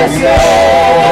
Yes, Lord.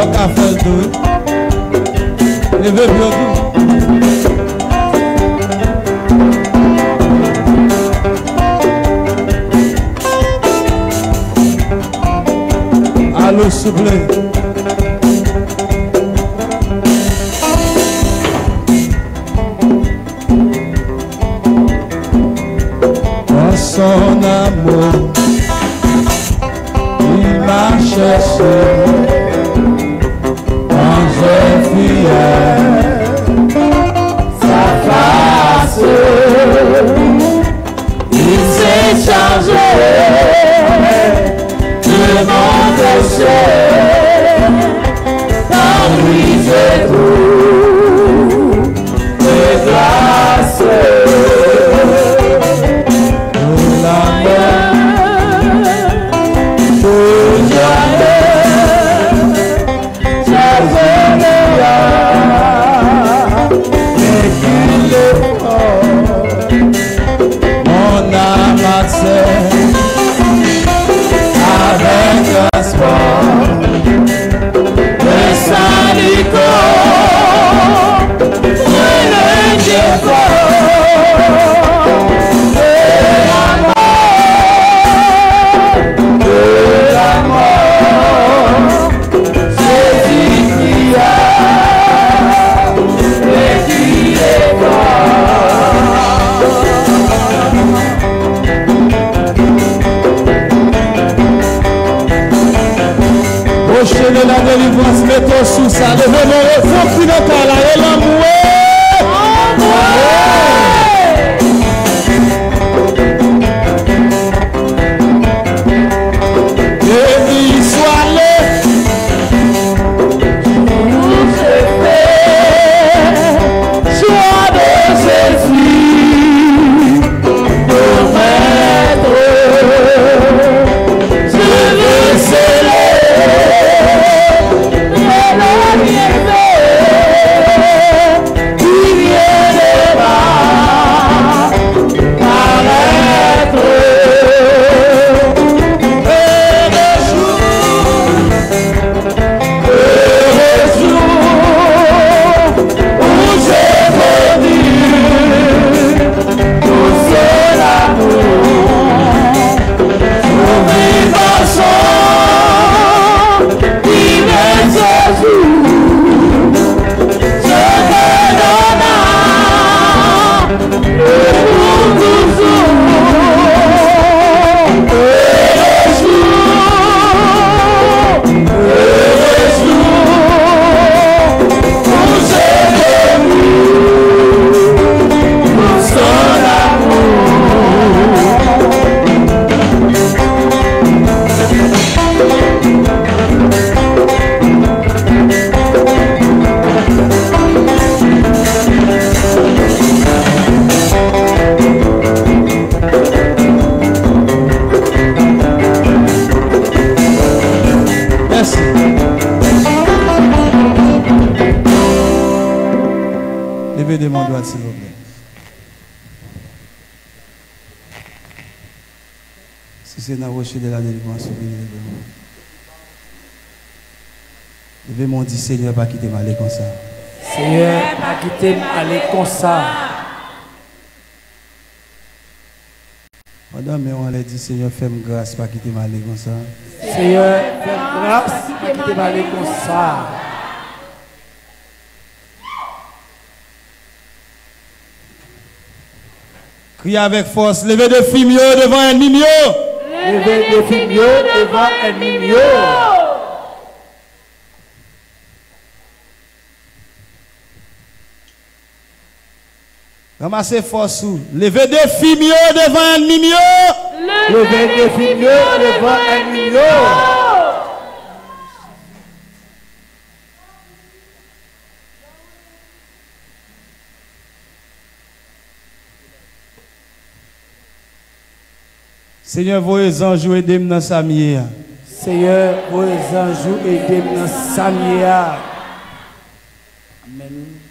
Soldat fait un café tout. Levez bien tout. Allô, Seigneur, pas quitter m'aller comme ça. Seigneur, pas quitter aller comme ça. Pendant mais on allait dire Seigneur, fais-moi grâce, pas quitter m'aller comme ça. Seigneur, fais grâce, pas quitter aller comme ça. Criez avec force, levez de mieux devant un mieux. Levez filles mieux devant ennemi mieux. Ramassez force sous. Levez des filles mieux devant un mieux. Levez des filles devant ennemi mieux. Seigneur, vos anges jouez des dans sa mienne. Seigneur, vos anges aidez dans Samia. Amen.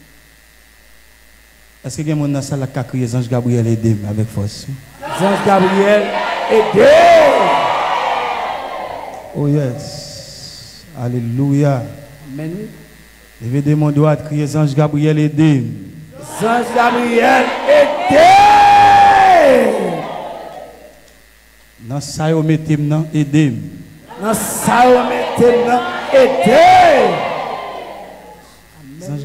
Est-ce que quelqu'un dans la salle a crié les anges Gabriel aidez avec force? Ange Gabriel, aidez. Oh yes. Alléluia. Amen. Levez de mon doigt, criez les anges Gabriel aidez. Ange Gabriel, aidez. Dans ça, vous mettez maintenant aidez. Dans ça, vous mettez maintenant, aidez.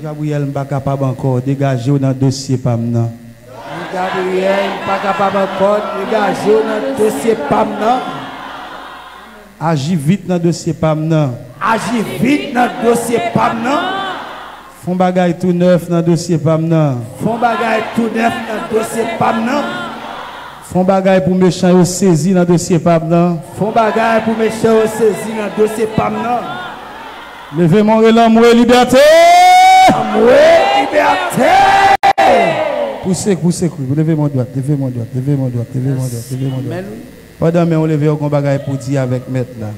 Gabriel pas capable encore dégager dans le dossier maintenant. Ange Gabriel, pas capable encore de dégager dans le dossier maintenant. Agis vite dans le dossier pas maintenant. Agis vite dans le dossier pas maintenant. Font bagaille tout neuf dans le dossier maintenant. Font bagaille tout neuf dans le dossier pas maintenant. Font bagaille pour méchant yo saisi dans le dossier pas maintenant. Font bagaille pour méchant saisir dans le dossier pas maintenant. Levez mon l'amour et liberté. Liberté. Poussez, poussez, levez mon doigt, levez mon doigt, levez mon doigt, levez mon doigt, levez mon doigt. Pendant que on levez au bagaille pour dire avec maître là.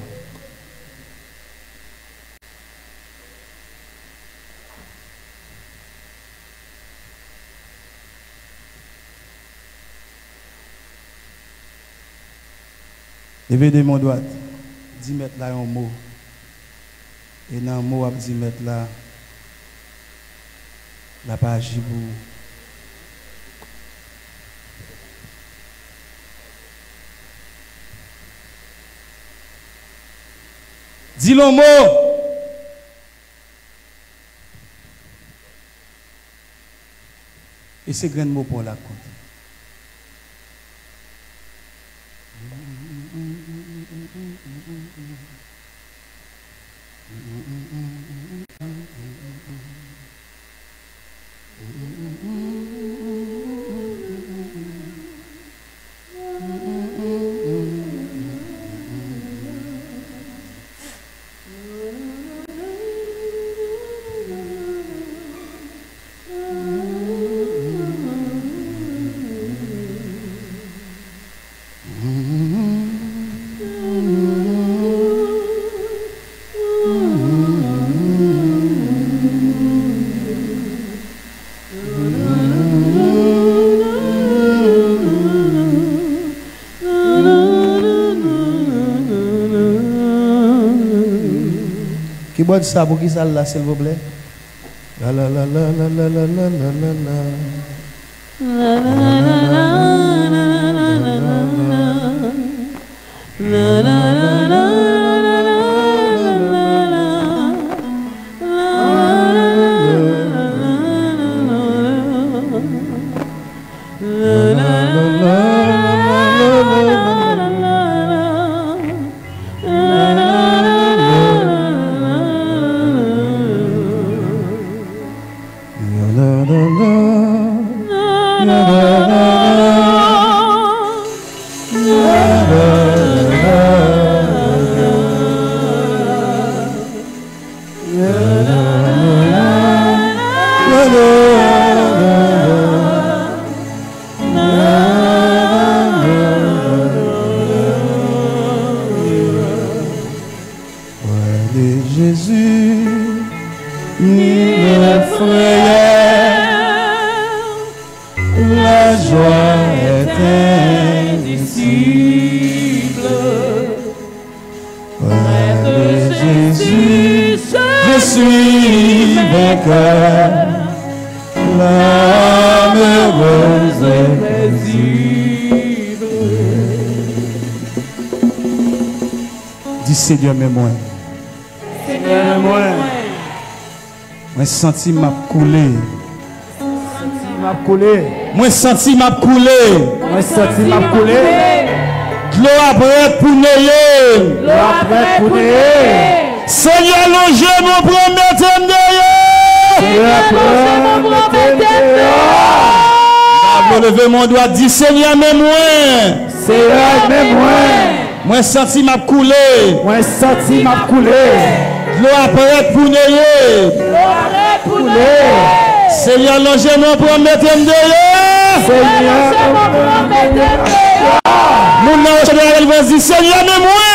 Levez de mon doigt. 10 mètres là un mot. Et dans le mot à 10 mètres là, la page pour Dis le mot. Et c'est grand mot pour la compte. Ça pour qui ça s'il vous plaît? La la la la la la la la la la heureuse paisible. Dis Seigneur, mais moi. Seigneur, moi, Moi senti m'a coulé. senti m'a coulé. Moi senti m'a coulé. Moi senti m'a coulé. Gloire après pour Noël. Après pour néer. Seigneur, longez mon premier Je leve mon doigt, dit Seigneur, même moi. Seigneur, même moi. Moi senti m'a coulé. Moi senti m'a coulé. L'eau apparaît pour noyer. L'eau pour noyer. Seigneur, non, je m'en promets de noyer. Seigneur, non, je m'en promets de noyer. Nous n'avons jamais élevé, dit Seigneur, même moi.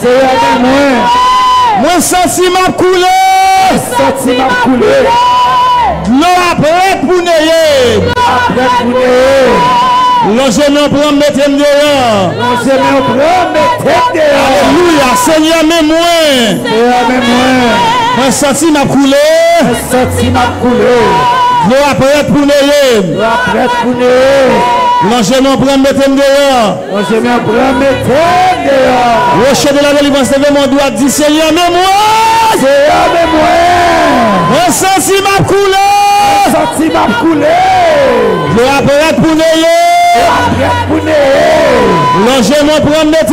Seigneur, même moi. Moi senti m'a coulé. Senti m'a coulé. L'eau après pour neye. Après pour nous, L'eau je m'en prends mettre dehors. on se met au bras, mais tête dehors. Alléluia, Seigneur, mais moi. Seigneur, mais moi, Moi senti m'a coulé. senti m'a coulé. L'eau après pour neye. Après pour L'eau je m'en prends mettre dehors. on se met au bras, mais tête dehors. Rocher de la délivrance, levez mon doigt, dit Seigneur, mais moi. Se yo mè mwen Mwen santi map koule Mwen santi map koule Mwen apè rep pou neye Au bras, mais tête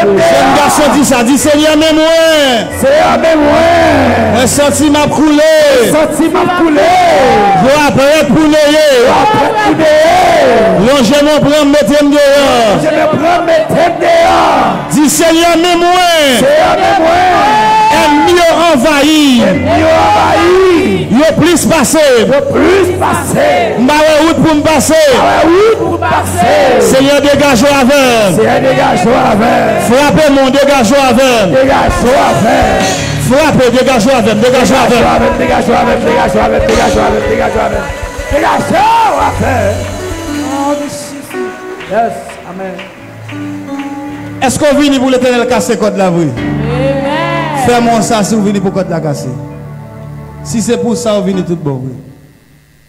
Jeune dehors. garçon dit ça, dit Seigneur, mais moi. Seigneur, moi, Moi senti m'a coulé. senti m'a coulé. Après neye. Après pour nous, L'eau je me prends. Dis Seigneur, mais moi. Seigneur, mais moi, Un mieux envahi. mieux envahi, Yo plus passé. de plus passer. M'a route pour me passer. Ah oui, pour passer. Seigneur, dégage avec. Un dégagement avec. Frappez mon dégage avec. Dégagement avec. Frappez, dégage avec. Dégage avec. Dégagement avec, dégagement avec, dégagement avec, dégagement avec, dégagement avec. Avec. Yes, Amen. Est-ce qu'on vient pour l'éternel casser code la vie? Fais-moi ça si vous venez pour code la casser. Si c'est pour ça, vous venez tout bon. oui.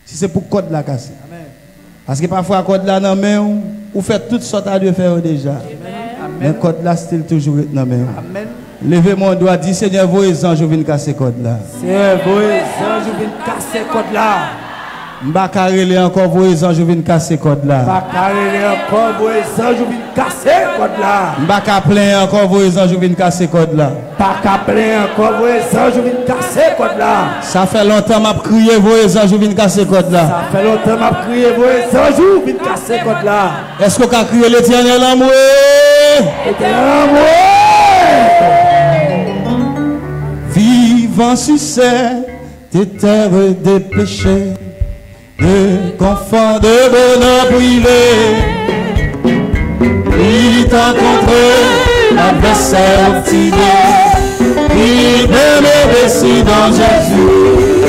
Si c'est pour code la casser. Parce que parfois, code là, dans la main, vous faites toutes sortes à Dieu faire déjà. Mais code là, c'est toujours dans la main. Amen. Levez mon doigt, dis Seigneur, vos anges, je viens casser code là. C'est vous, anges, je viens casser code là. Mba karele encore je viens casser code là. Pas carré encore, vous, anges, je viens casser code là. Mba ka plein encore je viens casser code là. Pas qu'après encore, vous, anges, je viens casser code là. Ça fait longtemps m'a crié anges, je viens casser code là. Ça fait longtemps que m'a crié, vous, anges, je viens casser code là. Est-ce qu'on a crié l'éternel en moi? Éternel, ouais. Vivant sur cette terre des péchés, de confort de bonheur privé, il t'a contre l'adversaire obstiné, il peut me dans Jésus.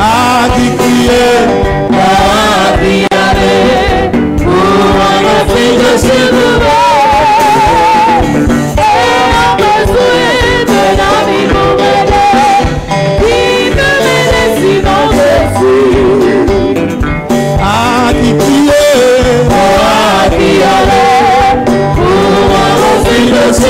À qui crier, qui aller, pour un fille de Jésus. À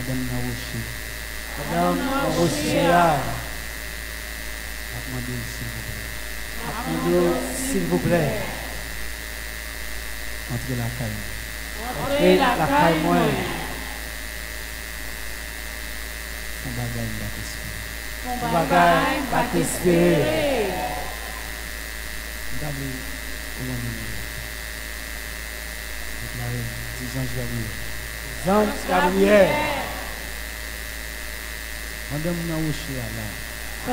Madame Naroche. Madame Rochia. Demandez s'il vous plaît. S'il vous plaît. Entrez la caille. Entrez la caille moi. Son bagage va t'espérer. Mon bagage va t'espérer. Regardez comment nous Déclarez. Gabriel. Gabriel. Madame là.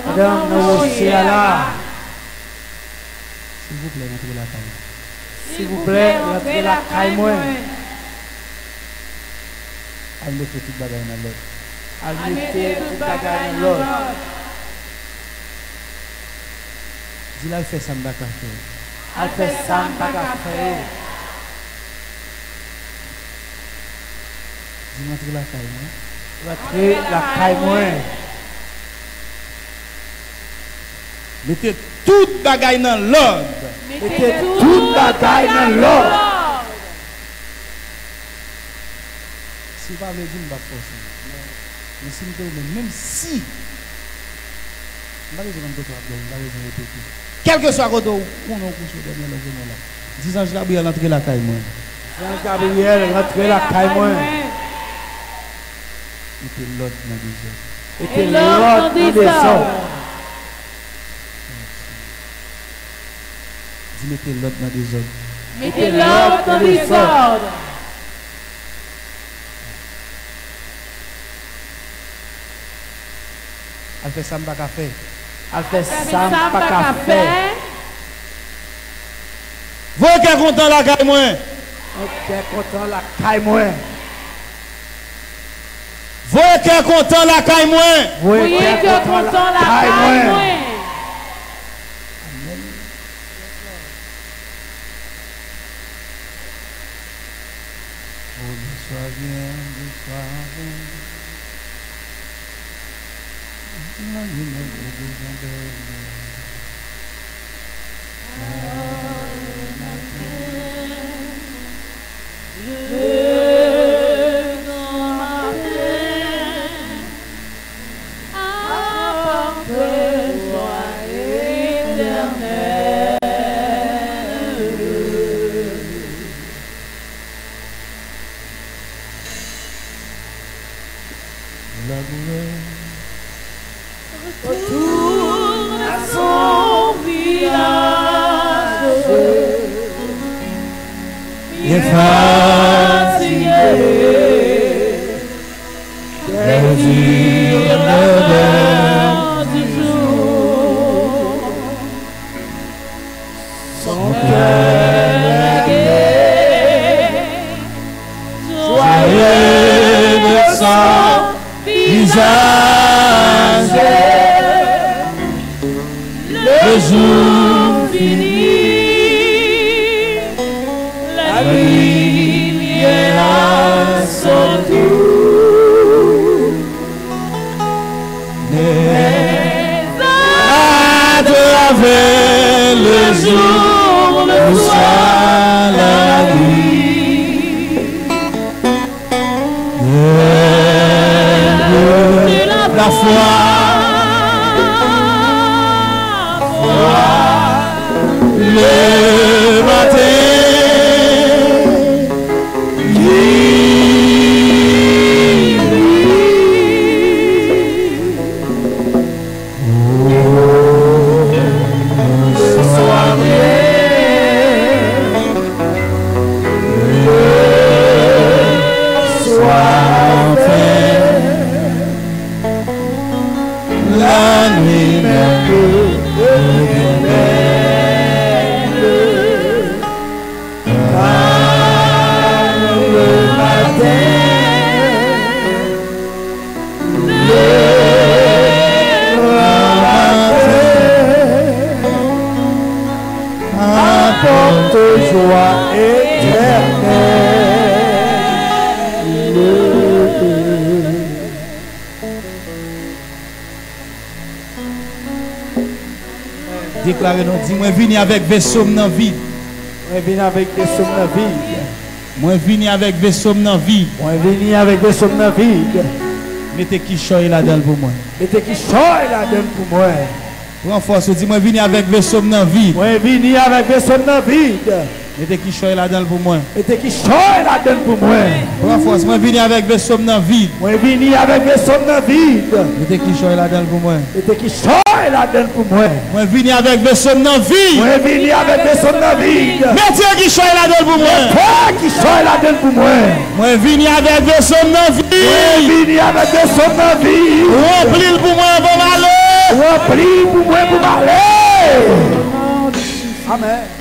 Madame Rochia là. S'il vous plaît, entrez la caille. S'il vous plaît, entrez la caille moi. Elle me fait tout bagage dans l'autre. À mettez tout bagage dans l'ordre. Dis là, il fait ça, me d'accord faire. À faire ça, qu'à faire. Dis entrez la caille. Hein? Entrez la caille moi. Mettez tout bagage dans l'ordre. Mettez tout bagage dans l'ordre. Si vous avez dit, je ne vais pas forcer. Mais si vous avez même si, je ne vais pas besoin de répéter. Quel que soit le où on a couché dernier le jour là. Dis ange Gabriel, entrez la caille moi. Ange Gabriel, entrez la caille moi. Mettez l'ordre dans les autres. Mettez l'ordre dans les ordres. Dis mettez l'ordre dans les autres. Mettez l'ordre dans les ordres. Elle fait ça, pas faire. À faire Ça pas faire. Vous qui êtes content la caille moi. On est content la caille moi. Vous qui êtes content la caille moi. Oui, Oui, est que content la caille caille moi. moi. Oh, le soir vient, le soir vient. La lumière de besoin Vini vie. Moi venu avec des sommes dans vide. Moi, vini dans la vie. Moi venu avec des sommes dans vide. Mettez qui choye là-dedans pour moi. Mettez qui choy la donne pour moi. Renforce, dis-moi, vini avec vaisseau dans la avec des sommes dans vide. Mettez qui choye là-dedans pour moi. Mettez qui choy la donne pour moi. Renforce, moi, vini avec vaisseau dans la vie. Moi venu avec des sommes dans vide. Mettez qui choye là-dedans pour moi. Mettez qui choy la donne pour moi. Moi, vini avec vaisseau dans la vie. Moi venu avec sommes dans vide. Mettez qui choye là-dedans pour moi. Toi qui choy la donne pour moi. Moi, vini avec vaisseau dans la Moi venu avec des sommes dans vide. Remplis pour moi, bon malheur. Remplis pour moi pour m'aller. Amen.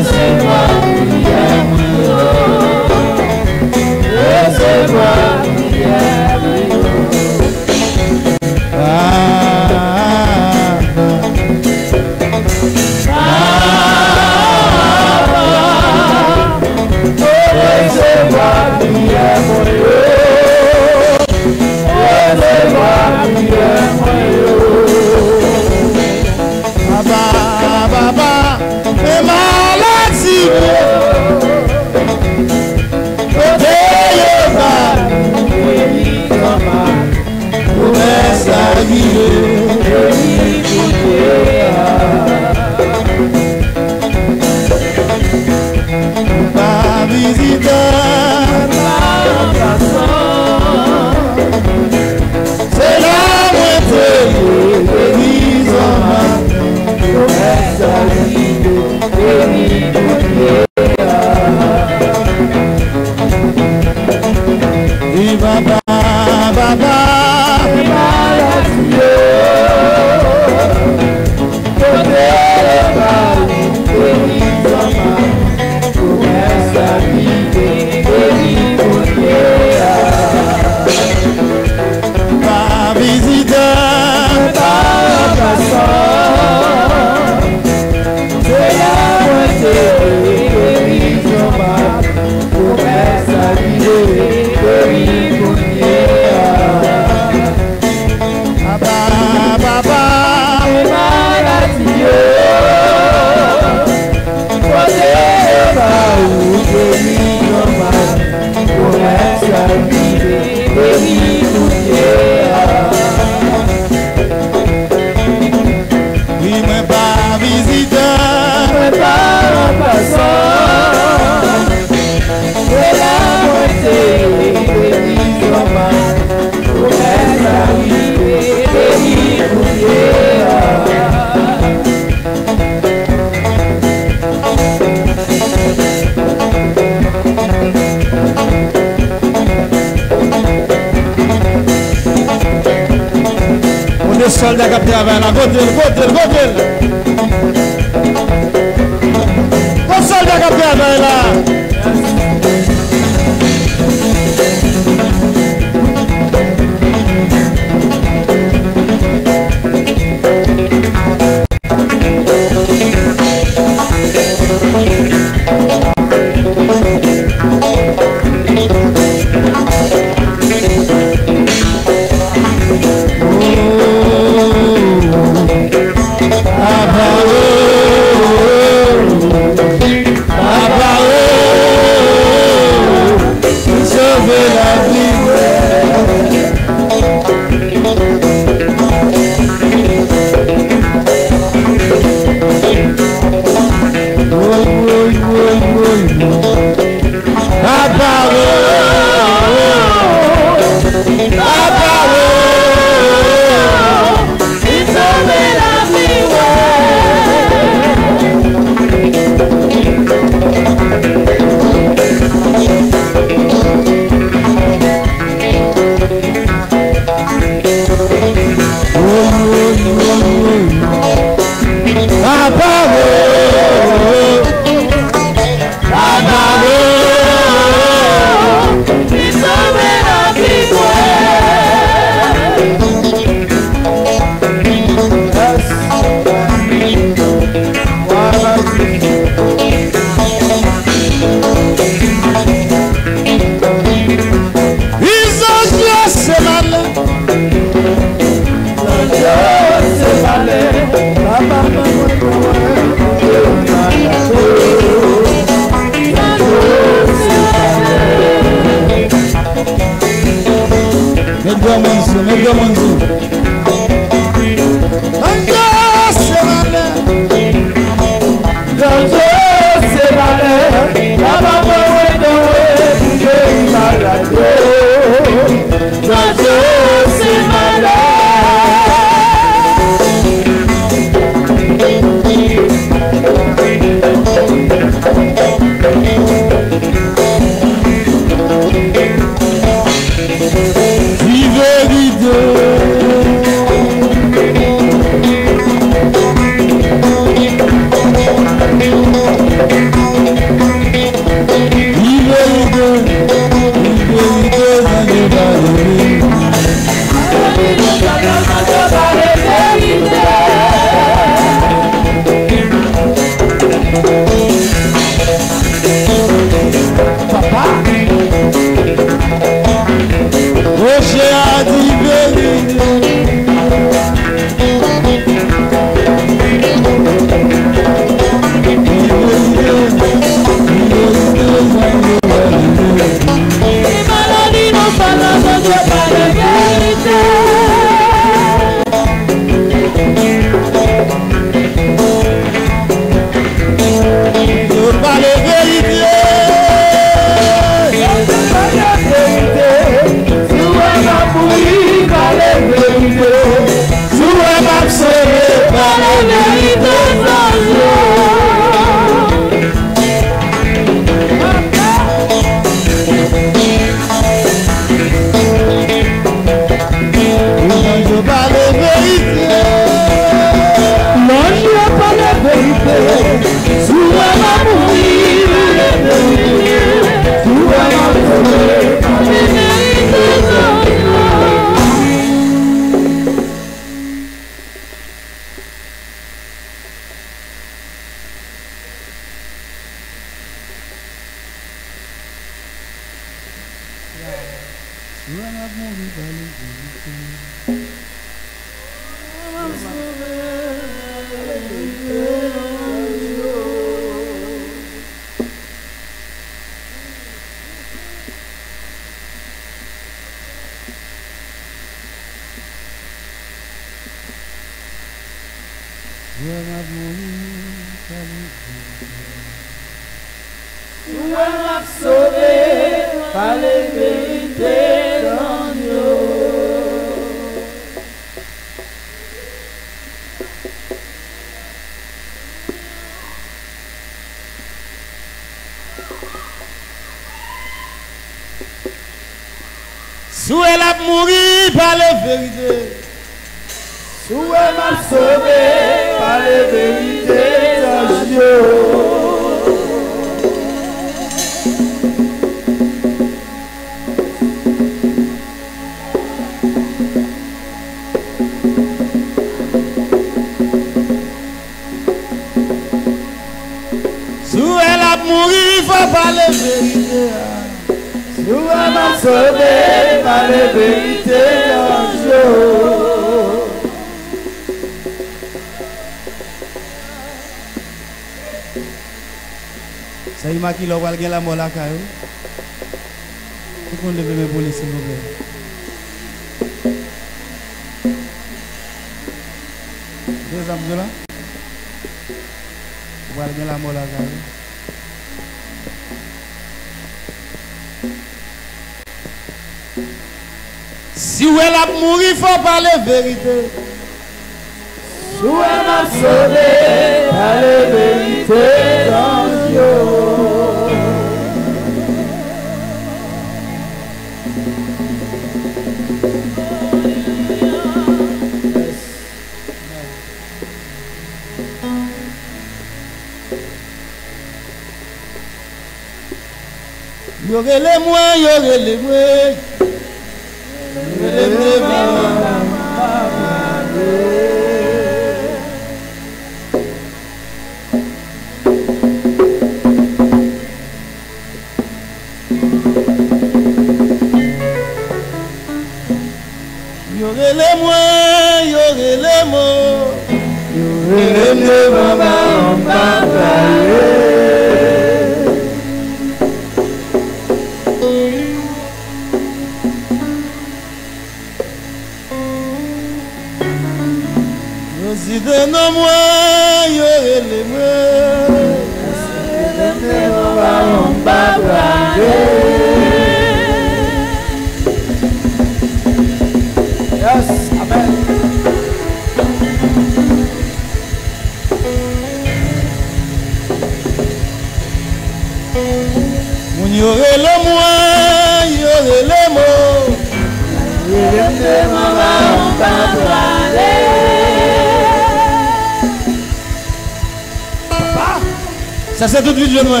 Ça c'est tout de suite, je moi.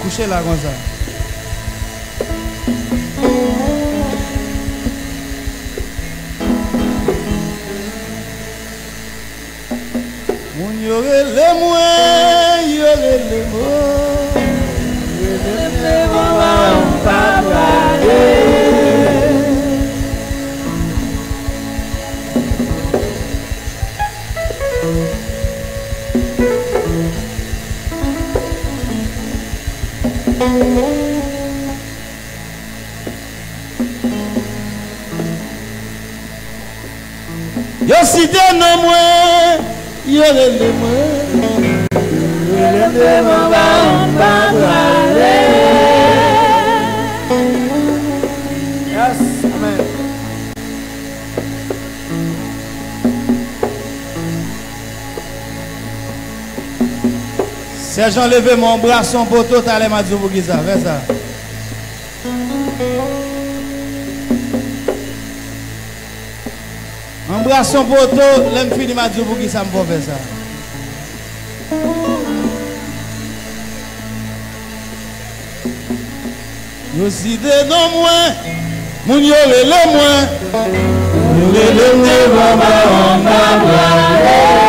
Couchez là comme ça. Moun y aurait le moins, y aurait les mots. Yo si de non moins, y aurait les moins. Sergent, levez mon bras, son poteau, t'as les madjou pour ça, fais ça. Un bras, son poteau, l'aime fini madjou pour ça me faire ça. Yo si de non moins, moun yo le moins. Yo le le moins, Moun yo le le moins,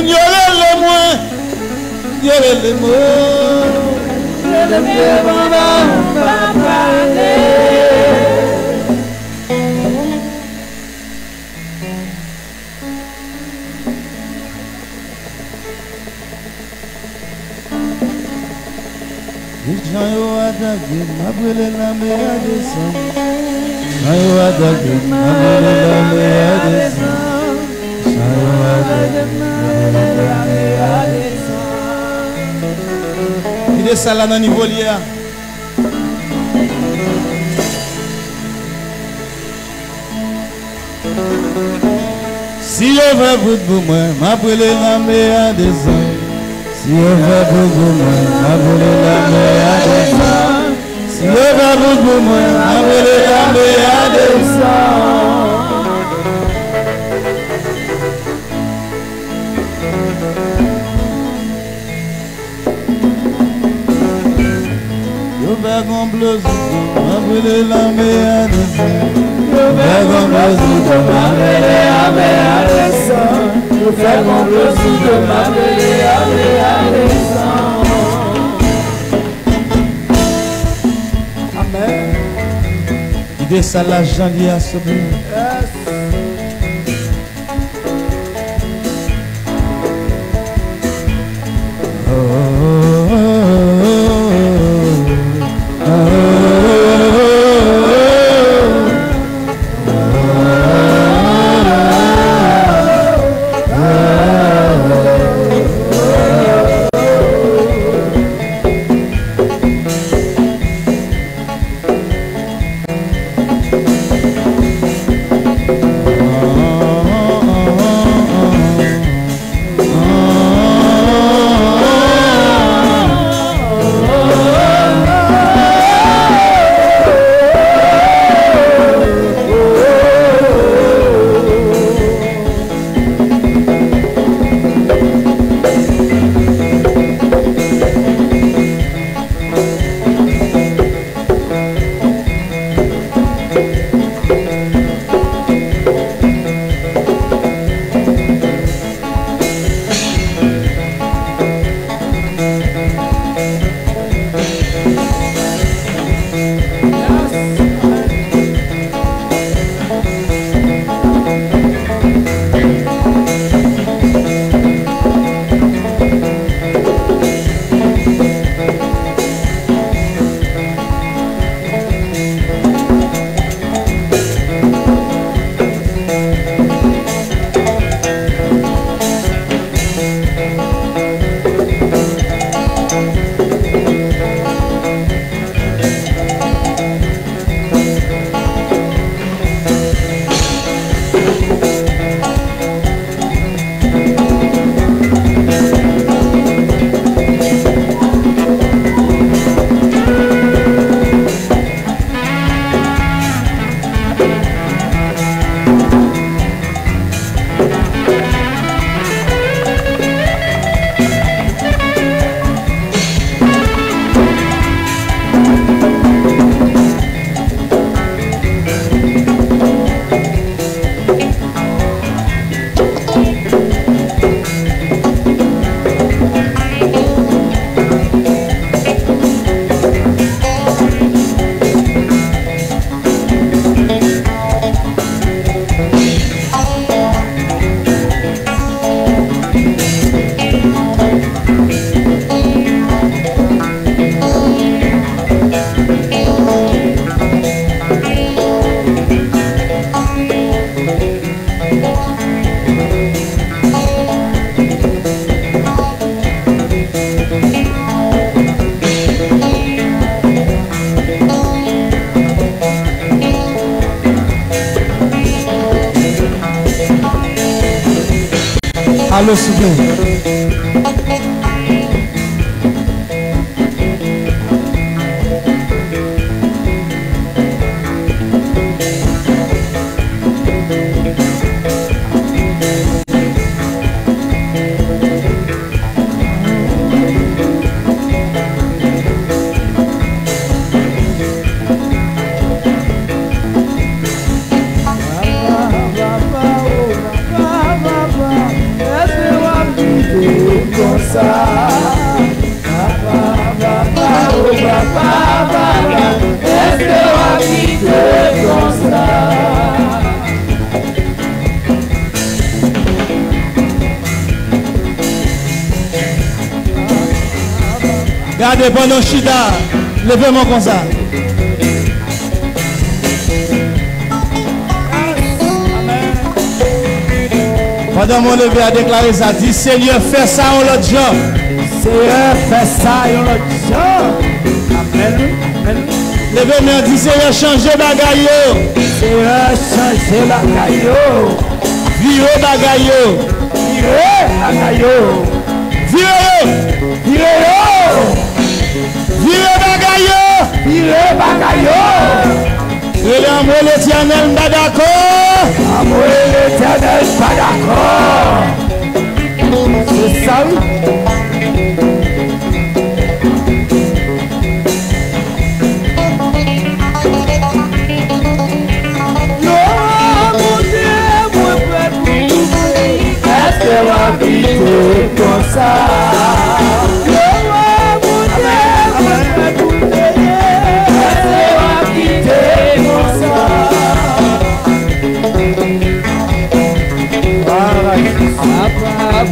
mun yore le moins yore le moins. Je ne peux pas parler. Jan yo adage, mabwele la me adesan Jan yo adage, mabwele la Mayo d'avril, la dans le niveau lié. Si je veux vous pour moi, m'appeler la meilleure des hommes. Si je veux vous pour moi, m'appeler la meilleure des hommes. Si veux vous pour moi, m'appeler la meilleure des hommes. Je vais qu'on blouse, m'appeler la meilleure des hommes. Je fais mon plaisir de m'appeler à Amen. Comme ça. Pendant mon levé a déclaré ça, dit Seigneur, fais ça en l'autre jour. Seigneur, fais ça en l'autre jour. Amen. Amen. Levez-moi, dit Seigneur, changez bagaille. Seigneur, changez bagaille. Virez bagaille. Virez bagaille. bagay yo. Ele amwe le tiyanel mba dako Amwe le tiyanel mba dako Se sa ou Yo amonde mwen pwet mwen Eske wapite kon sa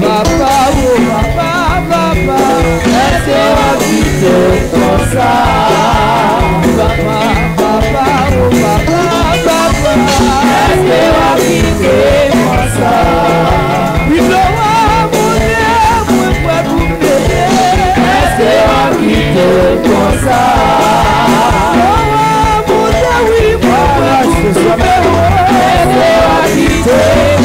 papa, oh papa, papa Ese wapite konsa Papa, papa, oh papa, papa Ese wapite konsa Wito wapone mwen kwa koupete Ese wapite konsa Wapone mwen kwa koupete Ese wapite konsa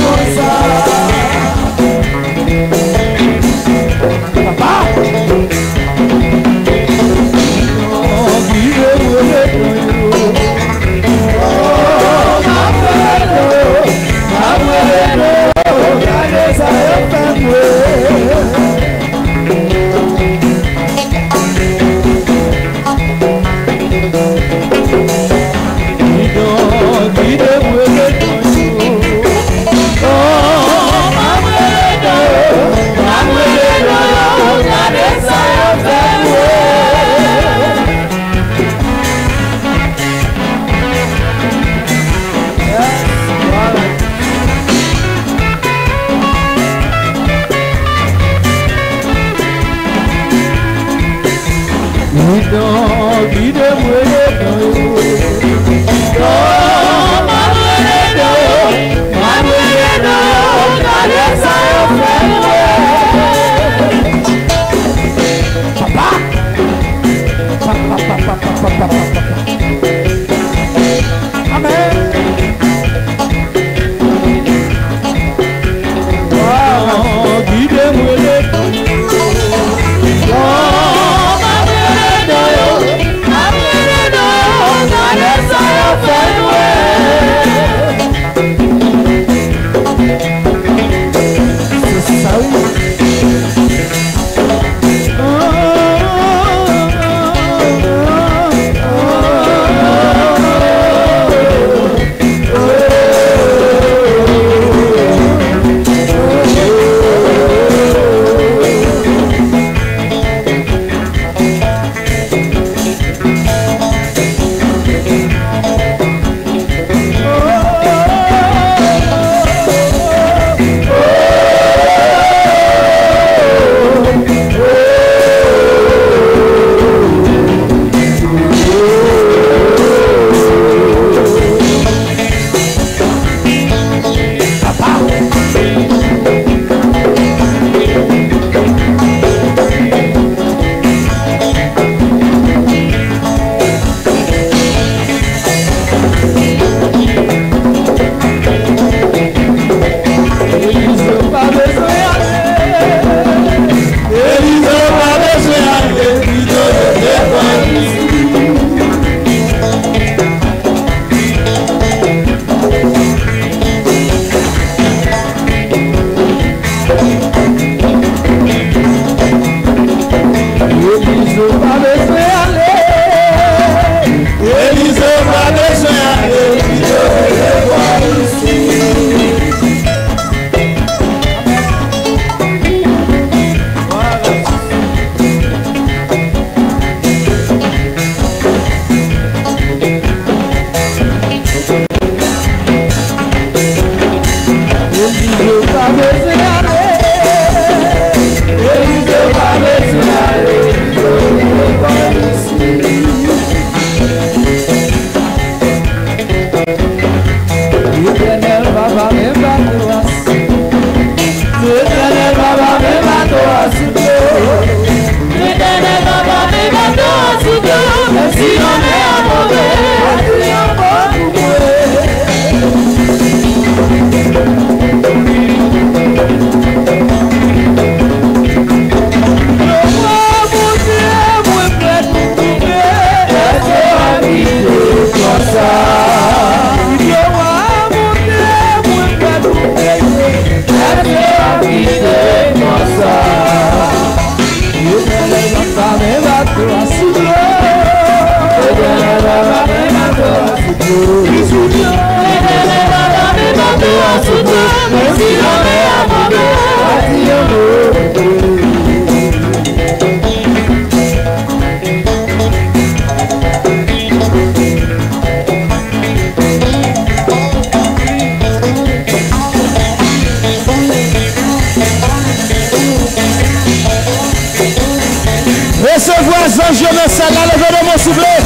recevoir Jean Jeunesse à la levée de mon soufflet.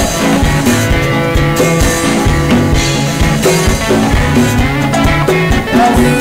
Merci.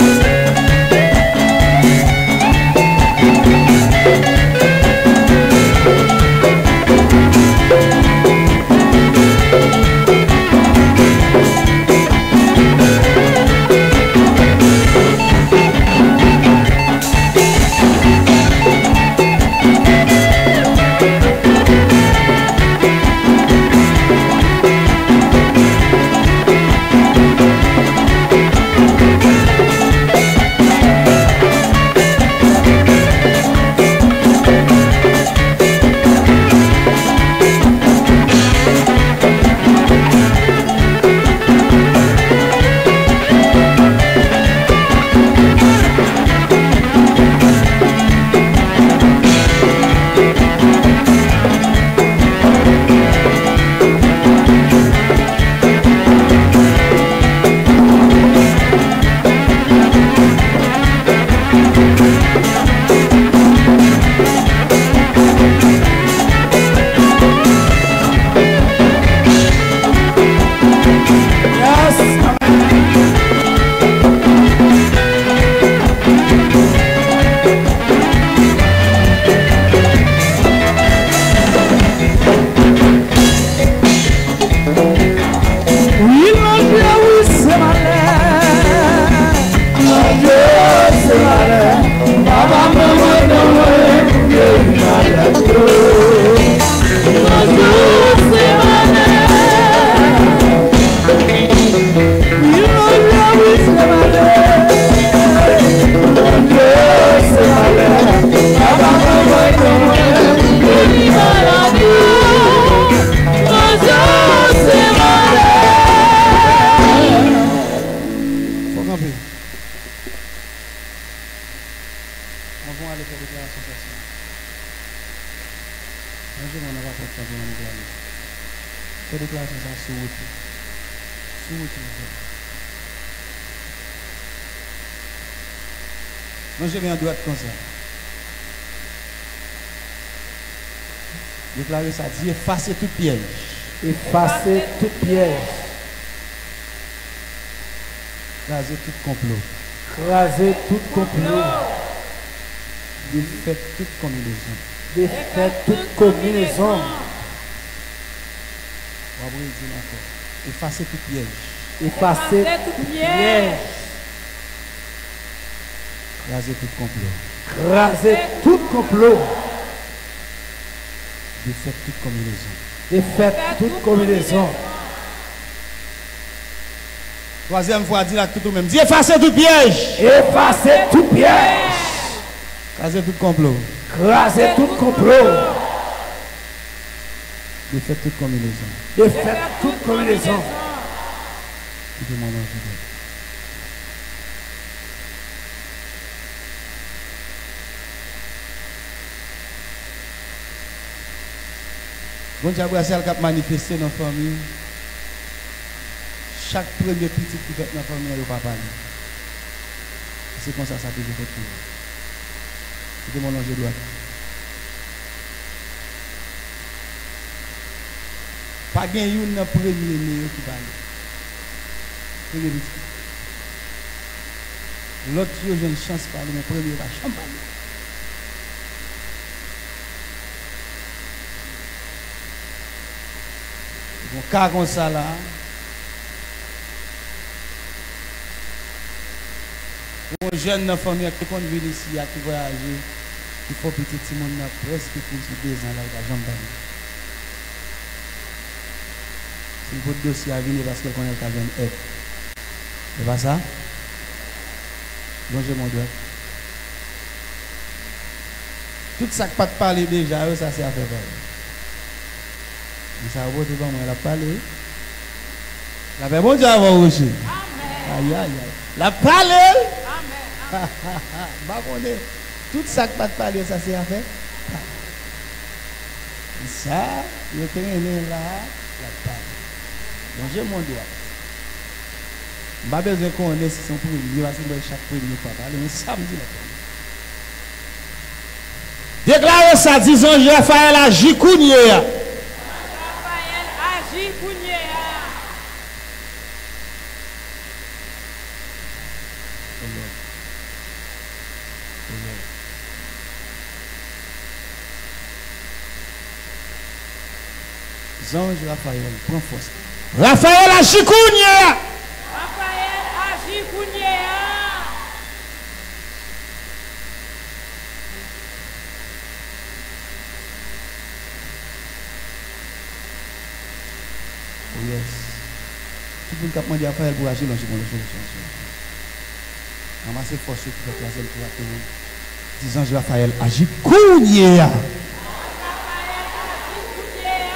Effacer tout piège. Effacer tout piège. Raser tout complot. Raser tout complot. Défaire toute combinaison. Défaire toute combinaison. On va vous dire encore. Effacer tout piège. Effacer tout piège. Raser tout complot. Raser tout complot. Défaire toute combinaison. Défaire toute combinaison. Troisième fois, dis là tout le même. Dis effacer tout piège. Effacer tout piège. Raser tout complot. Raser tout complot. Défaire toute combinaison. Défaire toute combinaison. Tout le monde en joue. Bon Dieu, c'est le cap manifesté dans la famille. Chaque premier petit qui fait dans la famille, il parler. C'est comme ça ça peut se faire. C'est mon ange droit. Pas bien une premier né qui parle. Premier petit. L'autre, j'ai une chance de parler, mais premier va champagne. Bon, comme ça là. Pour un jeune famille qui vient ici, qui voyage, il faut petit petit monde presque pour deux ans là, il votre dossier a venu parce qu'elle connaît le cas d'un F. C'est pas ça? Bonjour mon doigt. Tout ça qui pas de parler déjà, ça c'est à faire Mais ça va pas moi, elle a parlé. La paix, bon Dieu avant aussi. Aïe, aïe, aïe. La parlé. Amen. bah. Tout ça qui pas de parler, ça c'est à faire. Ça, le terrain est là, la parole. Bonjour mon doigt. Je n'ai pas besoin qu'on ait si son premier, parce que chaque premier fois parler, mais samedi là. Déclarez ça, disons, Raphaël a Jikounier. Raphaël agit Kounier. Zange Raphaël, prends force. Raphaël a Jikounier. Raphaël agit Kounier. Oh yes. Tout le monde qui a demandé à Raphaël pour agir dans ce monde. Ramassez force pour pour la télé. Disons Raphaël agit Kounier. Raphaël agit Kounier.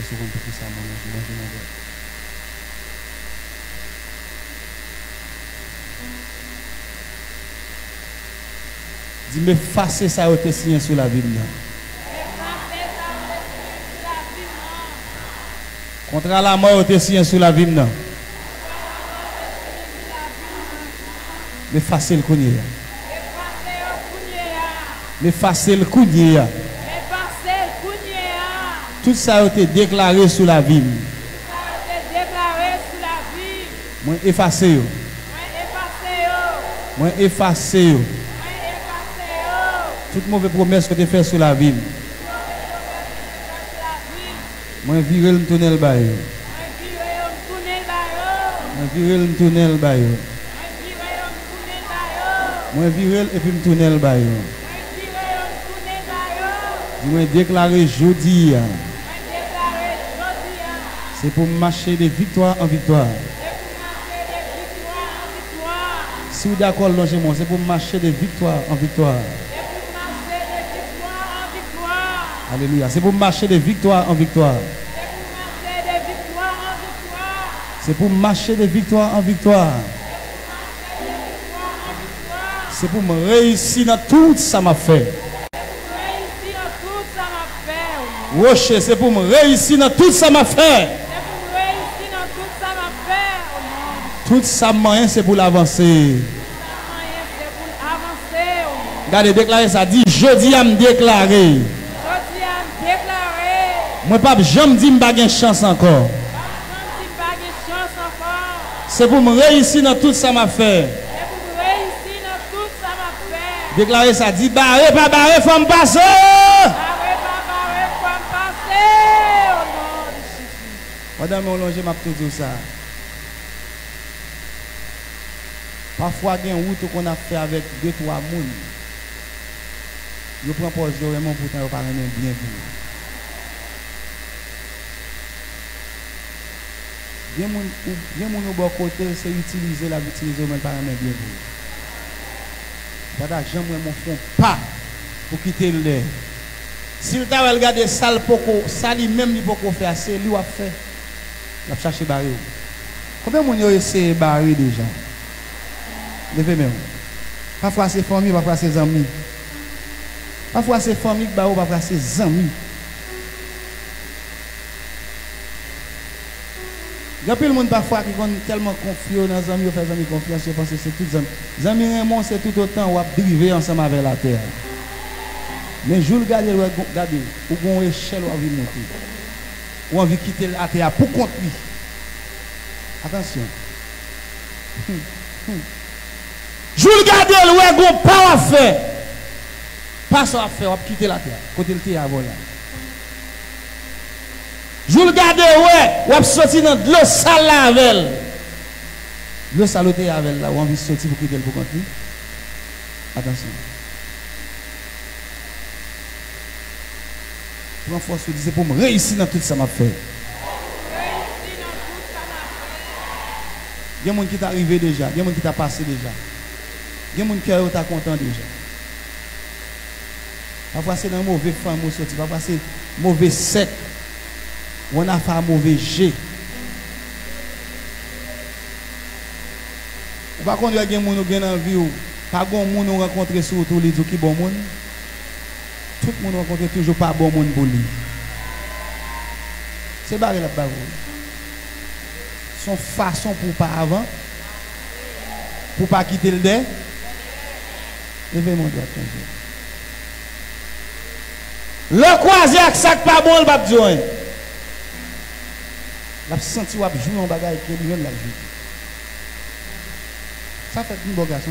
Est-ce qu'on peut faire ça, mon ange, mon ange, mon ange. Face ça, au signé sur la Bible. Contre la mort, au signé sur la Bible. Facile le cougnier. Mais facile le cougnier. Tout ça a été déclaré sur la Bible. Moi, effacé. Moi, effacé. Toute mauvaise promesse que tu fais sur la Bible. Moi, virer le tunnel bas. Moi, virer le tunnel bas. Moi, virer et puis me tourner le bas. Moi, déclarer jeudi. C'est pour marcher de victoire en victoire. Si vous êtes d'accord, logement, c'est pour marcher de victoire en victoire. Alléluia. C'est pour marcher de victoire en victoire. C'est pour marcher de victoire en victoire. C'est pour me réussir dans tout ça m'a fait. Réussir dans tout ça m'a fait. c'est pour me réussir dans tout ça m'a fait. C'est pour réussir dans tout ça m'a fait. Tout ça moyen c'est pour l'avancer. Moyen, C'est pour avancer. oh non. Regardez, déclarer ça. Dit, jeudi à me déclarer. Me réussir dans tout ça m'a fait. C'est pour réussir dans tout ça m'a fait. Déclarer ça. Dit, barré, pas barré, faut me passer. Barré, pas barré, faut me passer. Au nom de Jésus. Madame, on longe, m'a tout dit ça. Parfois, il y a une route qu'on a fait avec deux, trois personnes. Je prends pause, je vraiment pourtant, je parle même bien vous. Gens au bon côté, c'est utiliser la utiliser, mais pas même bien vous. Voilà, j'aimerais mon fond pas pour quitter le. Si le t'a regardé ça, ça lui-même, il peut faire, c'est lui a fait. Il a cherché barrer. Combien gens ont essayé de barrer déjà Levez même. Parfois c'est famille, parfois c'est amis. Parfois c'est famille barre, parfois c'est amis. Il y a plus de monde parfois qui sont tellement confiants dans les amis, fait amis confiance, pense que c'est tout amis. Les amis c'est tout autant ou driver ensemble avec la terre. Mais je le garde, regardez, ou une échelle ou envie de monter. Ou envie de quitter la terre pour compte lui. Attention. Je le garde, ou est pas à faire. Pas à faire, ou quitter la terre. Côté le terre avant là. Je le garde, ouais, ou sorti dans l'eau sale avec. L'eau saloté avec là, ou envie sortir pour quitter le pour lui. Attention. Prends force, c'est pour me réussir dans tout ça m'a fait. Il y a des gens qui sont arrivés déjà, il y a des gens qui sont passés déjà. Il y a des gens qui sont contents déjà. Parfois c'est dans mauvais femme parfois c'est mauvais sec. On a fait un mauvais jet. Ou pas qu'on a des gens qui ont envie pas bon monde on rencontre surtout les qui bon monde. Tout le monde rencontre toujours pas bon monde pour lui. C'est barré la barre. Son façon pour pas avant. Pour pas quitter le dé. Levez mon doigt. Le croisier avec sac pas bon, le pape. La senti ou jouer un bagage qui lui même la vie. Ça fait une bonne garçon.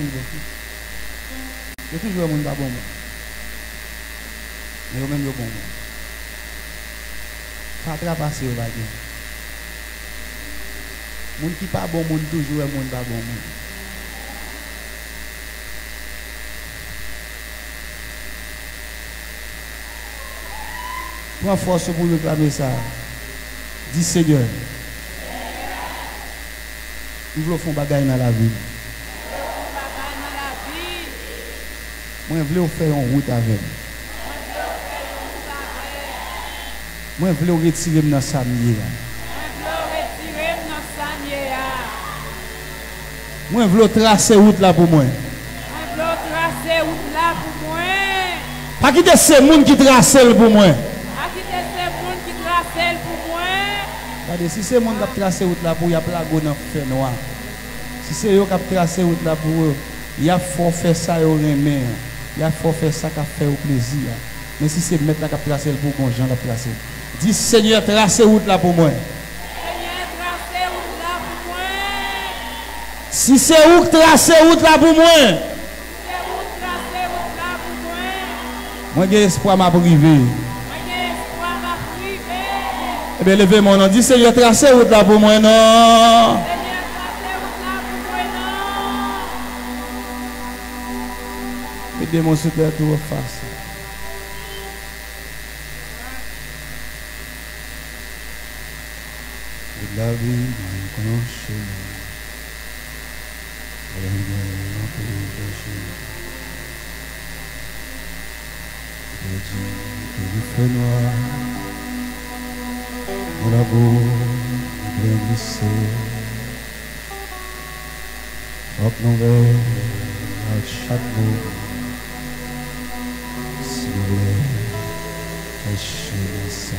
A toujours monde pas bon. Mais il même yo bon. Ça trapasser au bagage. Moun qui pas bon monde toujours un monde pas bon. Prends force pour réclamer ça. Dis Seigneur. Nous voulons faire bagaille dans la vie. Bagaille dans la vie. Moi, je voulais faire une route avec. Moi, je voulais retirer dans sa mienne. Moi, je voulais tracer route là pour moi. Moi, je tracer route là pour moi. Pas quitter ces gens qui tracent pour moi. À qui c'est ces monde qui trace pour moi. Si c'est monde qui tracé route là pour y a plago dans feu noir. Si c'est eux qui tracé route là pour y a faut faire ça et remet. Il y a faut faire ça qui fait au plaisir. Mais si c'est mettre là qui tracé pour qu'on gens qui tracé. Dis Seigneur, tracez route là pour moi. Seigneur, tracer route là pour moi. Si c'est où tracez route là pour moi? C'est route tracer route là pour moi. Moi j'ai espoir m'a Eh bien, levez mon nom. Dis Seigneur, tracez route là pour moi. Non. Mon soutien tout en face. Et la vie m'a connu. Il fait noir, on la beau, bien glissé. Hop, non, vers chaque mot. S'il vous plaît, faites ça.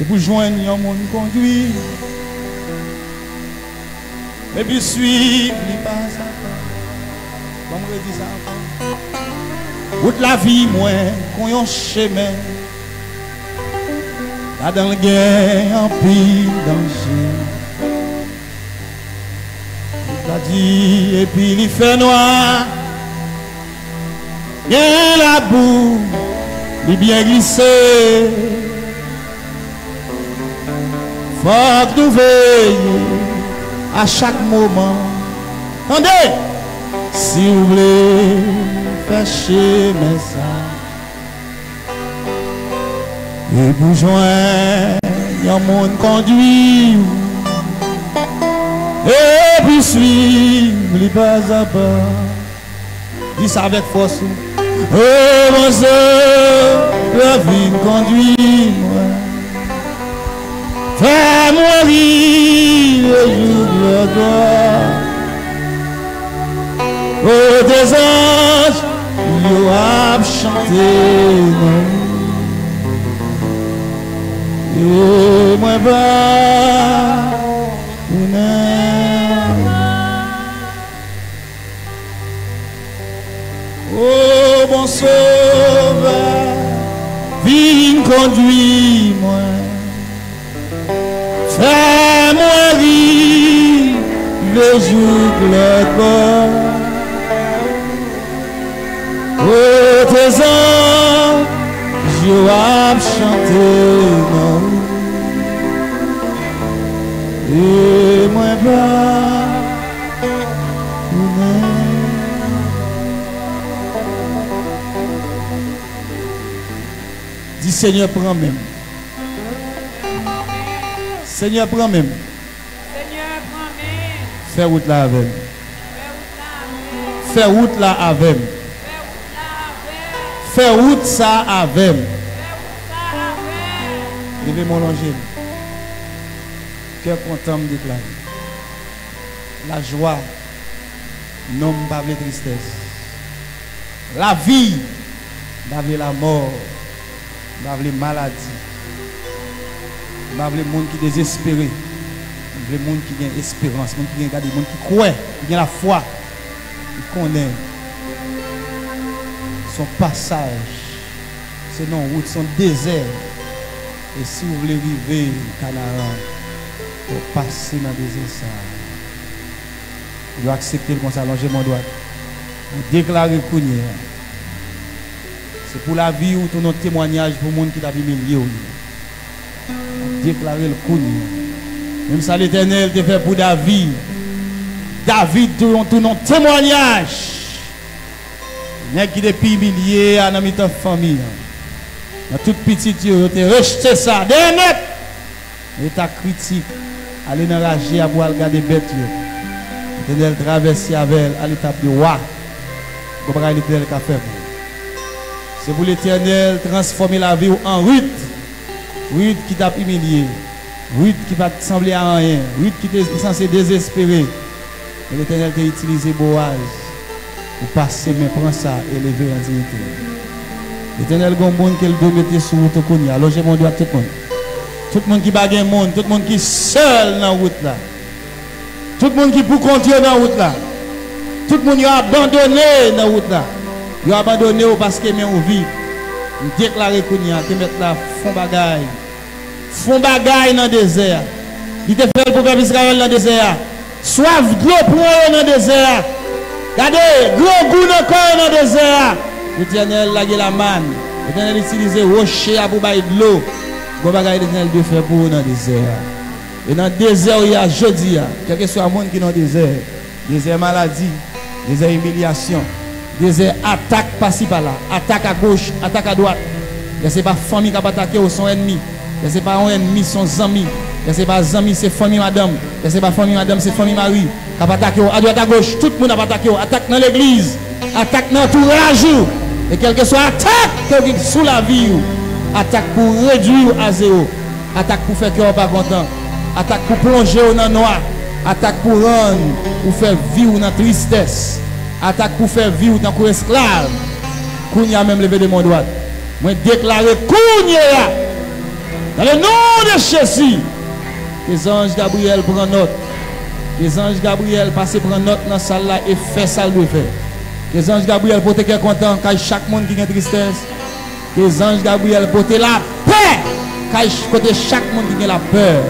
Et pour joindre un monde conduit. Et puis suivre les pas à pas. Comme je dis ça. Route la vie, moi, qu'on un chemin. Dans le gain, en pile danger. Il a dit, et puis il fait noir. Et la boue, il bien glissé. Faut que nous veillions à chaque moment. Attendez, si vous voulez faire chez mes et pour joindre, un monde conduit. Et puis suivre les pas à pas. Dis ça avec force. Oh mon Dieu, la vie me conduit. Moi. Fais-moi rire le jour de gloire. Oh des anges, ils ont chanté. Et moi pas Oh bon sauveur, viens conduis-moi. Fais-moi vivre le jour tes anges, je vais chanter Seigneur, prends même. Seigneur, prends même. Seigneur, prends même. Fais route là avec. Fais route là avec. Fais route ça avec. Levez mon angèle. Cœur content me déclarer. La joie, non pas la tristesse. La vie, pas la mort, pas la maladie. Pas le monde qui est désespéré. Le monde qui a espérance, le monde qui le monde qui a la foi, qui connaît son passage. C'est route, son désert. Et si vous voulez vivre au Canara, pour passer dans le désert. Vous devez accepter le conseil, allonger mon C'est pour la vie ou tout notre témoignage pour le monde qui t'a humilié. Déclarer le Kounia. Même ça, l'éternel te fait pour David. David, tout, notre témoignage. Nèg qui depuis humilié à dans ta famille. Dans toute petite, tu as rejeté ça. Des net. Et ta critique. Allez dans la à pour regarder bête. L'éternel traverser avec l'étape de roi. Comment l'éternel qu'a fait C'est pour l'éternel transformer la vie en Ruth. Ruth qui t'a humilié. Ruth qui va te sembler à rien. Ruth qui est censé désespérer. Et l'éternel t'a utilisé Boaz pour passer, mais prends ça et lever en dignité. L'éternel, monde qui doit mettre sur route Alors, j'ai mon doigt tout le monde. Tout le monde qui bague monde, tout le monde qui seul dans la route là. Tout le monde qui peut continuer dans la route là. Tout le monde qui a abandonné dans la route là. A abandonné parce qu'il met en vie. Il déclare que mettre là font bagaille. Font bagaille dans le désert. Il te fait pour peuple Israël dans le désert. Soif gros pour dans le désert. Regardez, gros goût dans le désert. L'éternel a la manne. L'éternel utilise rocher pour bailler de l'eau. Bon bagay l'éternel de faire pour dans le désert. Et dans le désert, il y a jeudi, quel que soit le monde qui est dans le désert, désert maladie, désert humiliation, désert attaque par-ci par-là, attaque à gauche, attaque à droite. Ce n'est pas famille qui va attaquer ou son ennemi. Ce n'est pas un ennemi, son ami. Ce n'est pas ami, c'est famille madame. Ce n'est pas famille madame, c'est famille Marie. Qui va attaquer à droite à gauche. Tout le monde va attaquer. Attaque dans l'église. Attaque dans tout jour. Et quel que soit attaque sous la vie. Attaque pour réduire à zéro. Attaque pour faire que pas content. Attaque pour plonger dans le noir. Attaque pour rendre, pour faire vivre dans la tristesse. Attaque pour faire vivre dans le esclave. Kounia même levé de mon droit. Moi déclaré Kounia dans le nom de Jésus. Les anges Gabriel prennent note. Les anges Gabriel passent prendre note dans la salle là et fait ça le faire. Les anges Gabriel pour te content quand chaque monde qui a tristesse. Les anges Gabriel pour la paix côté chaque monde qui a la peur.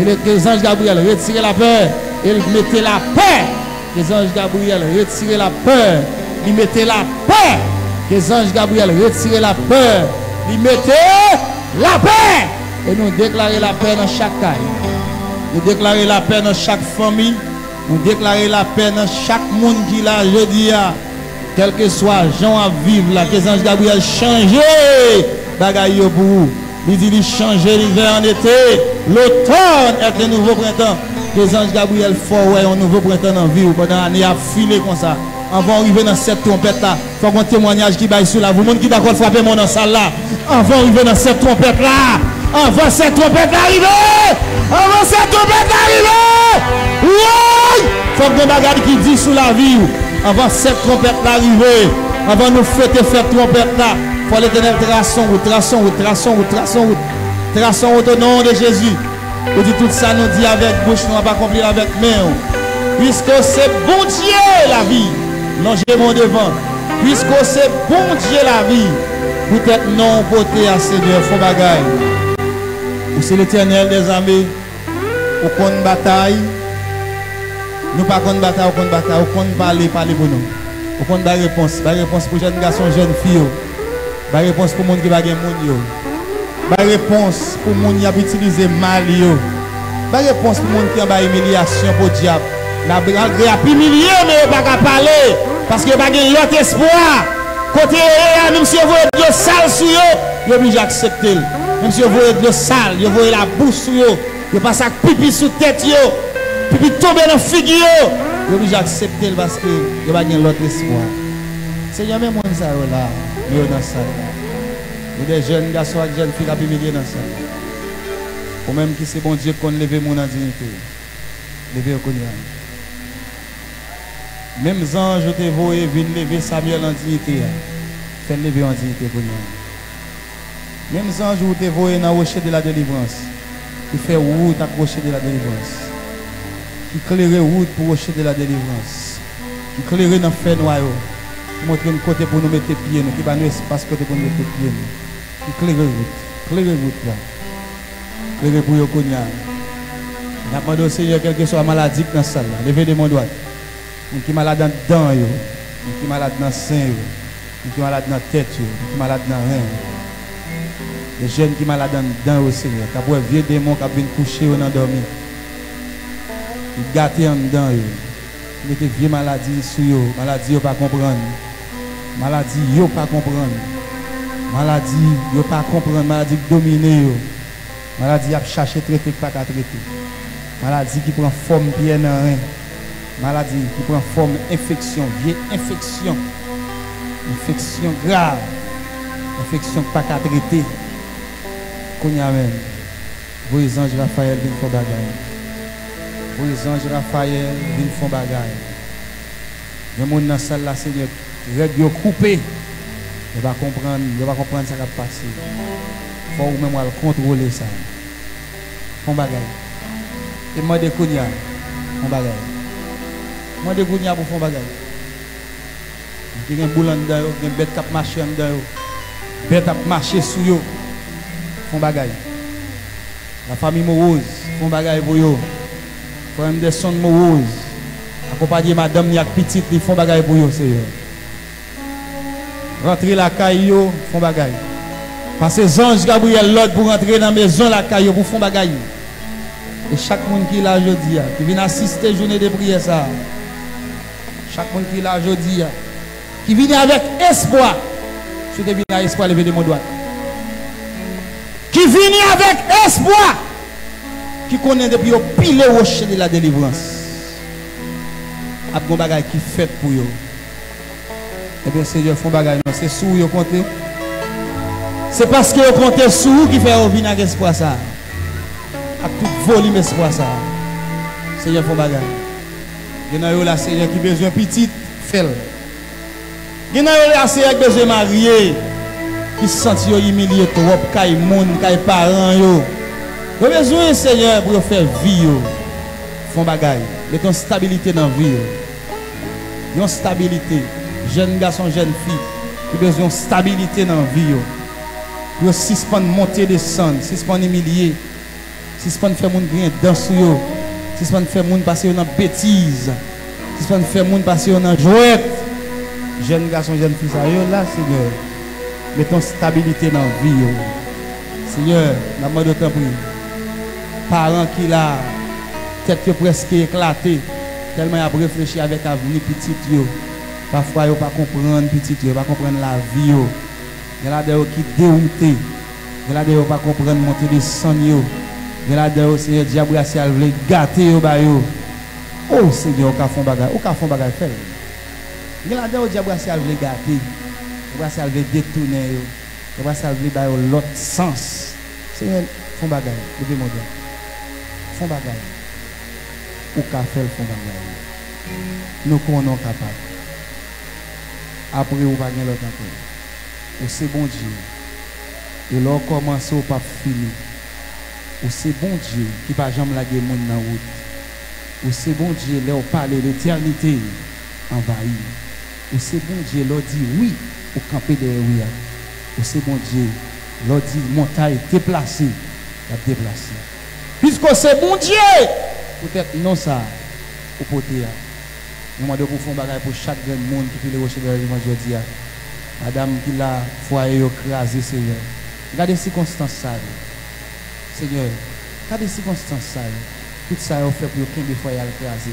Et les anges Gabriel retirer la peur. Il mettait la paix. Les anges Gabriel retirer la peur. Il mettait la paix. Les anges Gabriel retirer la peur. Il mettait la paix. Et nous déclarer la paix dans chaque cas. Nous déclarer la paix dans chaque famille. Nous déclarer la paix dans chaque monde qui l'a jeudi. Quel que soit gens à vivre là, que les anges Gabriel changent. Bagaille pour vous. Il dit il change l'hiver en été. L'automne est un nouveau printemps. Les anges Gabriel fort ouais un nouveau printemps en vie. Pendant l'année a filé comme ça. Avant d'arriver dans cette trompette là, faut un témoignage qui baille sur là. Vous, monde qui d'accord frapper mon dans salle là. Avant d'arriver dans cette trompette là. Avant cette trompette arriver. Avant cette trompette arriver. Oui! Faut que bagarre qui dit sur la vie. Avant cette trompette arriver. Avant nous fêter cette trompette là. Faut l'éternel traçons route, traçons route, traçons au nom de Jésus. Vous dit tout ça, nous dit avec bouche, nous pas accomplir avec main. Puisque c'est bon Dieu la vie. Non, j'ai mon devant. Puisque c'est bon Dieu la vie. Peut-être non côté à Seigneur, faut bagaille. Ou c'est l'éternel des armées. Au compte bataille. Nous pas contre bataille, au compte bataille, au compte parler, parler pour nous. Au compte la réponse. La réponse pour jeunes garçons, jeunes filles. La réponse pour les gens qui va gagner La réponse pour gens qui utilisé mal. La réponse pour gens qui ont humiliation pour le diable. La gré a humilié, mais pas parler. Parce a pas l'autre espoir. Côté si vous voyez de l'eau sale sur il est obligé si vous voyez de l'eau sale, vous voyez la bouche sur eux, il pas ça pipi sous tête, pipi tomber dans figure, il est obligé d'accepter parce n'y a pas l'autre espoir. Seigneur, même moi, ça là, est dans ça. Des jeunes garçons et jeunes filles qui humilié dans ça. Ou même qui c'est bon Dieu qu'on lève mon dignité. Levez au même ange te voye viennent lever Samuel en dignité. Fait lever en dignité nous. Même ange où te voye dans le rocher de la délivrance. Qui fait route à rocher de la délivrance. Qui claire route pour rocher de la délivrance. Qui claire dans le fer noir. Qui montre un côté pour nous mettre pieds. Qui va nous espace côté pour nous mettre pieds. Qui claire route. Claire route là. Claire pour nous connaître. N'a pas de Seigneur, quelle que soit la maladie dans la salle. Levez de mon doigt. Moun qui malade dans dents yo, moun qui malade dans sein yo, moun qui malade dans tête yo, moun qui malade dans rein. Les jeunes qui malade dans au Seigneur, qui ont vieux démon qui viennent coucher ou dormir. Ils gâtent en dedans yo. Mettez vieux maladie sur yo, maladie yo pas comprendre. Maladie yo pas comprendre. Maladie yo pas comprendre, maladie dominer yo. Maladie a chercher traiter pas traiter. Maladie qui prend forme bien dans rien maladie qui prend forme infection, vieille infection, infection grave, infection pas qu'à traiter. Qu'on y a même. Vos anges Raphaël viennent faire bagaille. Vos anges Raphaël viennent faire bagaille. Le monde dans la salle là, Seigneur, règle coupé. Il va comprendre, il comprendre ce qui va passer. Il faut même contrôler ça. Font bagaille. Et moi de Kounia, font bagaille. Moi, de Gounia pour faire bagage. Il y a un boule dedans, il y a une bête qui marche dedans. Bête qui sous eux. Font bagage. La famille Morose font bagage pour eux. Frère des sons Morose. Accompagner madame ni petite, ils font bagage pour eux, Seigneur. Rentrer la caille, font bagage. Parce que anges Gabriel l'autre pour rentrer dans la maison la caille pour faire bagage. Et chaque monde qui est là aujourd'hui, qui vient assister à la journée de prière, ça. Chaque monde qui est là aujourd'hui, qui vient avec espoir. Si tu viens avec espoir, levez de mon doigt. Qui vient avec espoir. Qui connaît depuis au pile rocher de la délivrance. A bon bagage qui fait pour eux. Eh bien, Seigneur, font bagage. C'est sous vous comptez. C'est parce que vous comptez sous qui fait venir avec espoir ça. À tout volume espoir ça. Seigneur, font bagage. Il y a là, Seigneur, qui besoin petit, fait. Il y en a là, Seigneur, qui besoin marié, qui se sent humilié trop, qui moun, qui parents, yo. Vous besoin, Seigneur, pour faire vie, yo. Font bagage. Mettons stabilité dans la vie, yo. Une stabilité. Jeune garçon, jeune fille, qui besoin de stabilité dans la vie, yo. Pour suspendre, monter, descendre, suspendre, humilier, suspendre, faire moun grien dans yo. Suspendre, faire moun passer dans bêtise. Suspendre, faire moun passer dans jouette. Jeune garçon, jeune fille, ça, yo, là, Seigneur. Mettons stabilité dans la vie. Seigneur, la mode de temps. Parents qui là, tête presque éclatée, tellement ils ont réfléchi avec avenir petit. Parfois, ils pas comprendre petit yo, pas comprendre la vie. Il y a des gens qui déroutés. Il y a des gens qui pas comprendre monter des sang. Il y a des gens Seigneur diable a veut gâter yo ba yo. Oh Seigneur, au font bagay, au font bagay fait. Il y a des gens diable a veut gâter. Il détourner yo. Il va veut ba yo l'autre sens. Seigneur, font bagay, levez mon doigt. Font. Ou ka faire font bagay. Nous sommes capables. Après, ou pas l'autre encore. Ou c'est bon Dieu. Et là, commence ou pas fini. Ou c'est bon Dieu qui va jamais la moun dans route. Ou c'est bon Dieu, là, on parle l'éternité envahie. Ou c'est bon Dieu, là, dit oui, ou camper derrière oui. Ou c'est bon Dieu, là, dit montagne déplacée, la déplacée. Puisque c'est bon Dieu, peut-être non ça, au poté. Nous demandons pour faire bagage pour chaque grand monde qui les rochers de aujourd'hui. Madame qui l'a foyer écrasé, Seigneur. Regardez les circonstances. Seigneur, regardez les circonstances. Tout ça est fait pour qu'il foyer écrasé.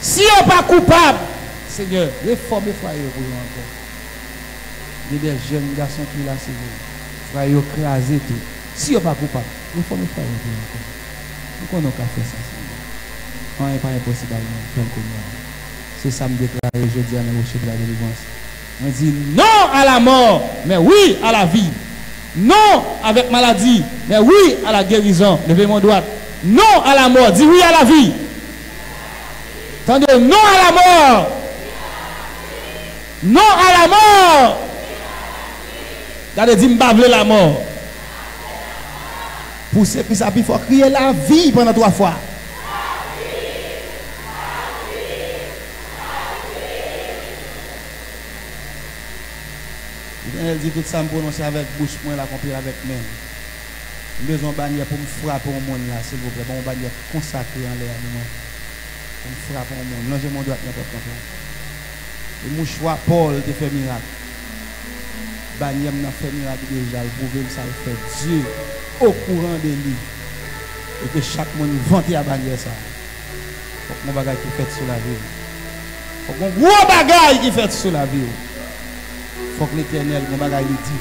Si on n'est pas coupable, Seigneur, réformez foyer pour nous encore. Il y a des jeunes garçons qui là, Seigneur. Foyer écrasé tout. Si on n'est pas coupable, réformez foyer pour nous encore. Pourquoi on n'a pas fait ça, Seigneur? On n'est pas impossible à nous. C'est ça me déclare aujourd'hui à la de la délivrance. On dit non à la mort, mais oui à la vie. Non avec maladie, mais oui à la guérison. Levez mon doigt. Non à la mort, dis oui à la vie. Attendez, non à la mort. Non à la mort. Regardez, dit m'bavle la mort. Poussez, puis ça, il faut crier la vie pendant trois fois. Elle dit tout ça, me prononcer avec bouche, moi, l'accomplir avec main. Besoin bannière pour me frapper au monde là, s'il vous plaît. Bon, bannière consacrée en l'air, Pour me frapper au monde. Longez mon doigt n'importe quoi. Le mouchoir Paul te fait miracle. Bannière m'a fait miracle déjà. Le prouver ça le fait Dieu au courant de lui. Et que chaque monde vante à bannière ça. Faut que mon bagage qui fait sur la vie. Faut que mon gros bagage qui fait sur la vie faut que l'éternel, mon bagage, il dit,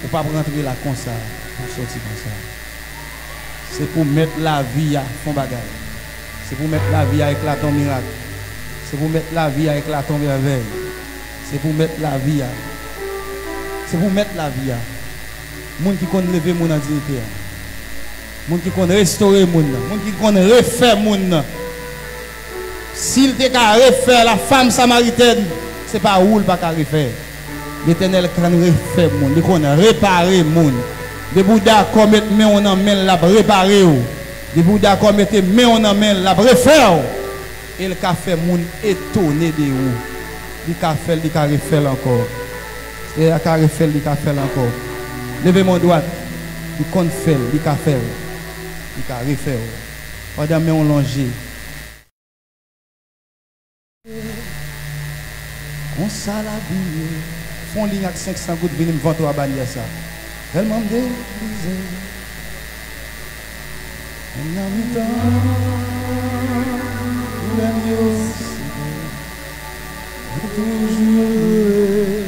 pour pas rentrer là comme ça, pour sortir comme ça. C'est pour mettre la vie à fond bagage. C'est pour mettre la vie à éclater miracle. C'est pour mettre la vie à éclater merveille. C'est pour mettre la vie à. C'est pour mettre la vie à. Moun qui connaît lever mon dignité. Moun qui connaît restaurer moun. Moun qui connaît refaire moun. S'il te refaire la femme samaritaine, c'est pas où il pas refaire. L'Éternel kan refaire moun, il kon réparer moun. De Bouddha kon met men on en men la réparer ou. De Bouddha kon mette men on en men la refaire ou. El ka fait moun étonné de ou. Il ka fait, il ka refaire encore. C'est il ka refaire, il ka faire encore. Levez mon doigt. Il kon fait, il ka faire. Il ka refaire ou. Pendant men on longer. On s'alabouille. Font ligne avec 500 gouttes, venir me vendre à bannière ça. Elle m'a déguisé. A mis dans toujours.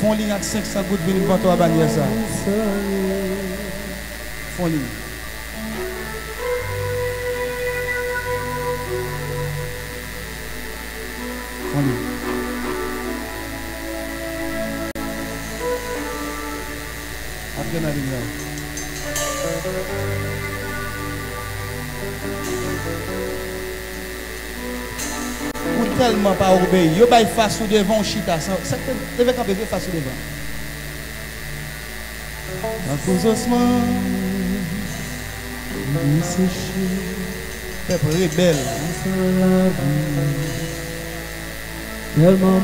Font ligne avec 500 gouttes, venir me vendre à bannière ça. Font ligne. tena linao ou tellement pas obéi. Yo bay face ou devant chita. Ça devait camper face ou devant. À cause osman peuple rebelle. Tellement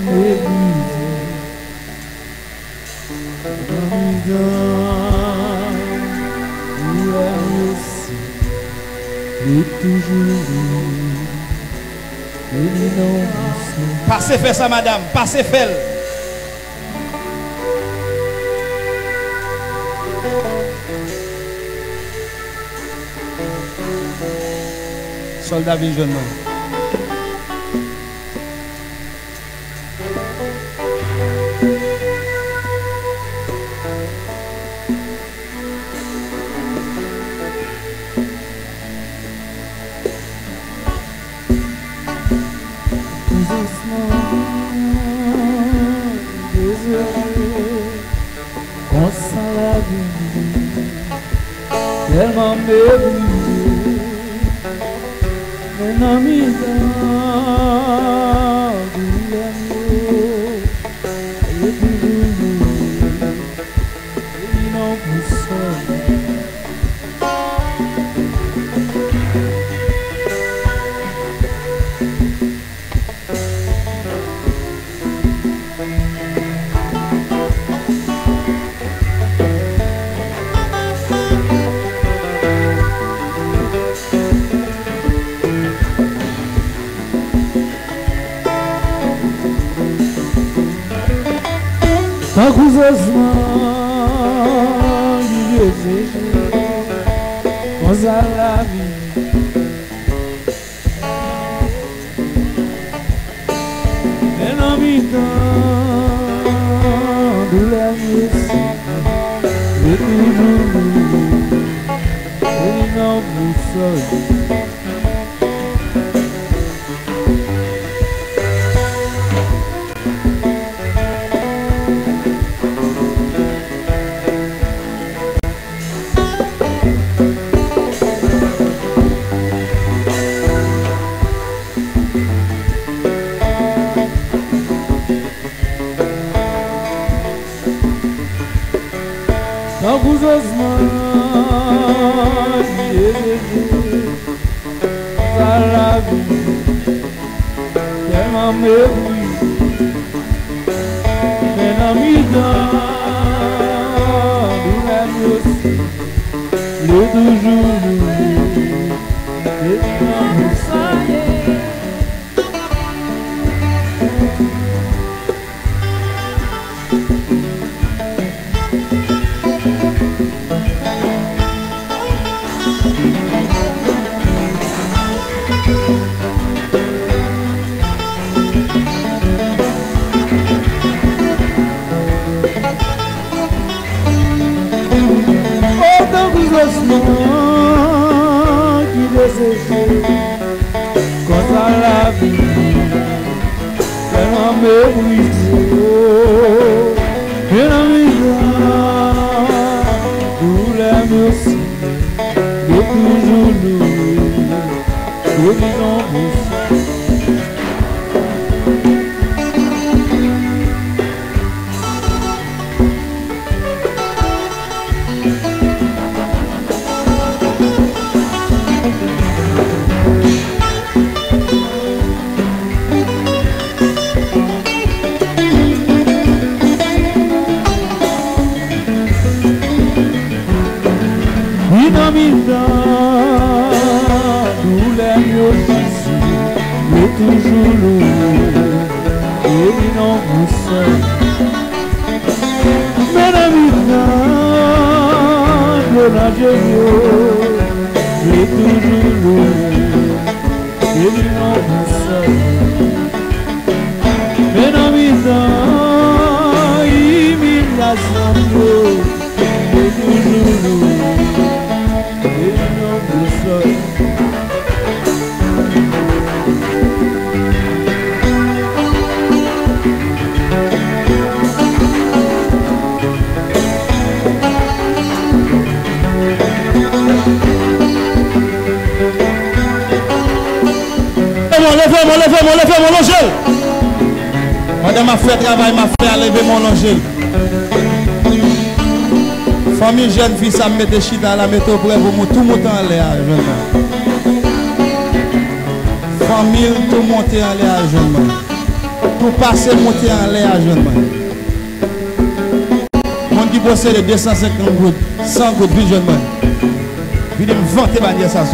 dehors, où elle aussi est toujours une Passez faire ça, madame, passez faire. Soldat vigilante. Jeune fille, ça me chita la météo pour vous, tout monter en l'air, jeune Famille, tout monter en l'air, jeune Tout passer, monter en l'air, jeune Mon qui possède 250 gouttes, 100 gouttes, jeune Venez me vanter, ma ça,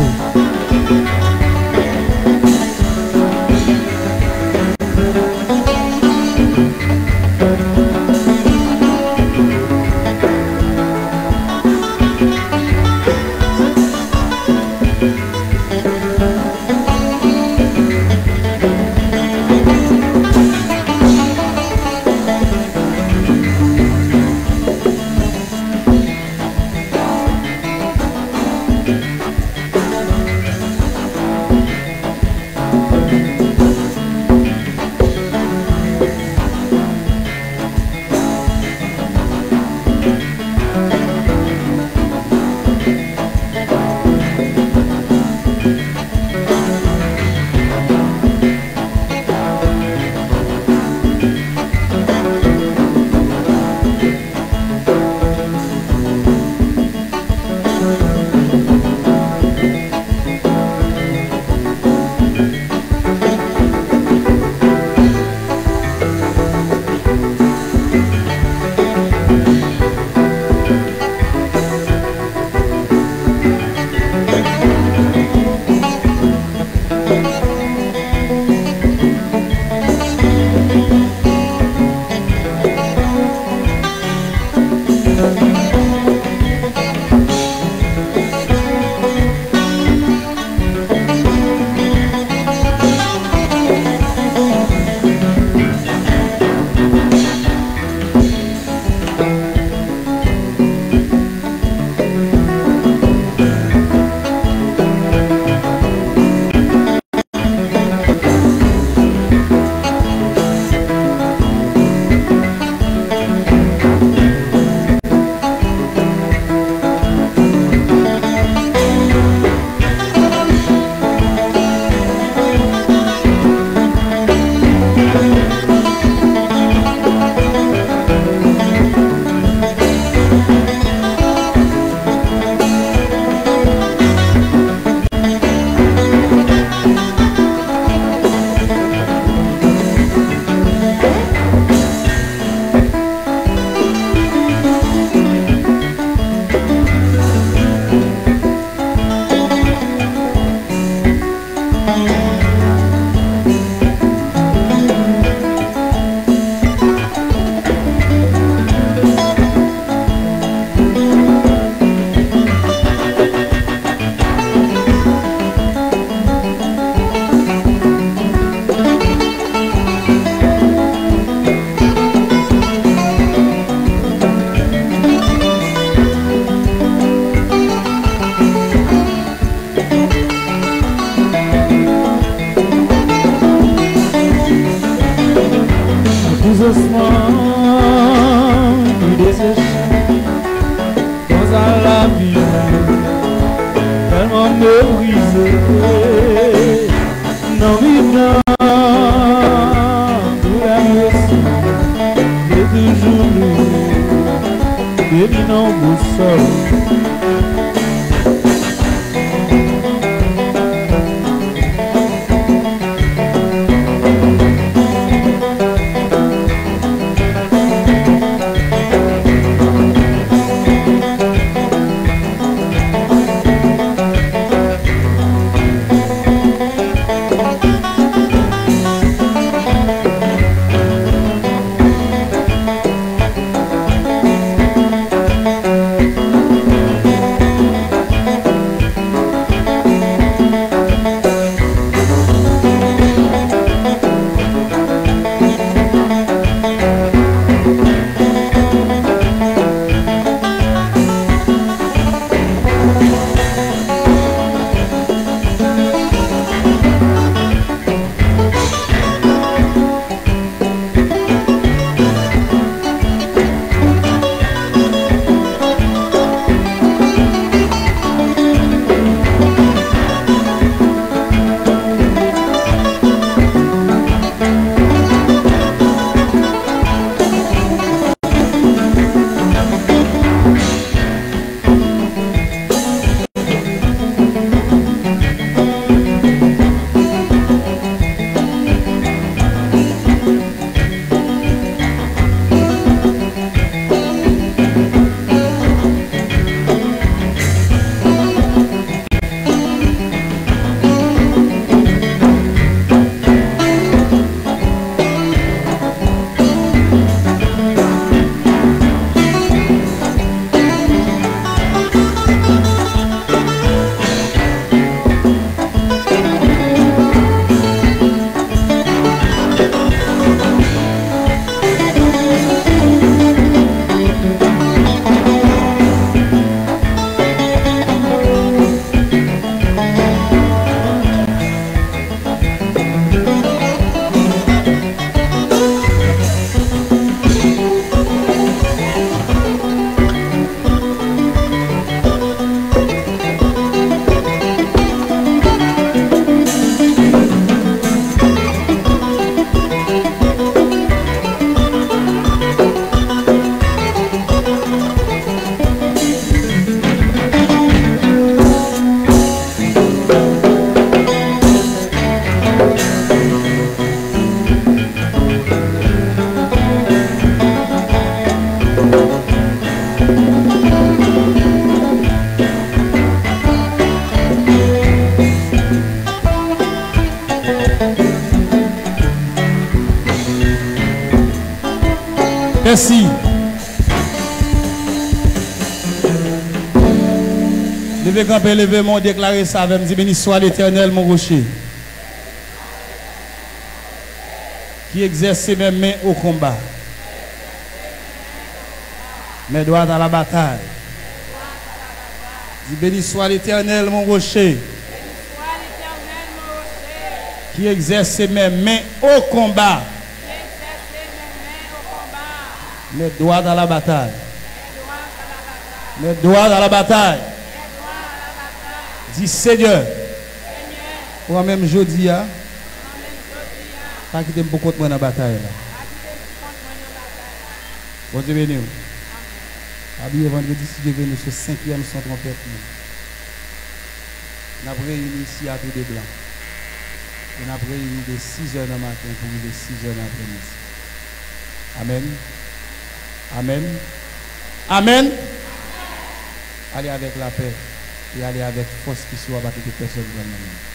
doucement nous desséchons dans un lavinia tellement méprisé non minant nous la merci et toujours nous et não boussole Camper, levez mon déclarer ça avec me béni soit l'éternel mon rocher. Qui exerce mêmes mains au combat. Mes doigts dans la bataille. Dis béni soit l'éternel mon rocher. Qui exerce mes mains au combat. Mes doigts dans la bataille. Mes doigts à la bataille, Mes doigts dans la bataille. mes doigts à la bataille. Dis Seigneur. Moi même jeudi, moi-même, je dis, pas quitter beaucoup de moi dans la bataille. Bon Dieu béni. Habillé vendredi, si Dieu veut, nous ce cinquième son trompette. nous. On a réuni ici à tous des blancs. On a réuni de 6 heures du matin pour de 6 heures de l'après-midi. Amen. Amen. Amen. Allez avec la paix et allez avec force qui soit battre de personne dans le.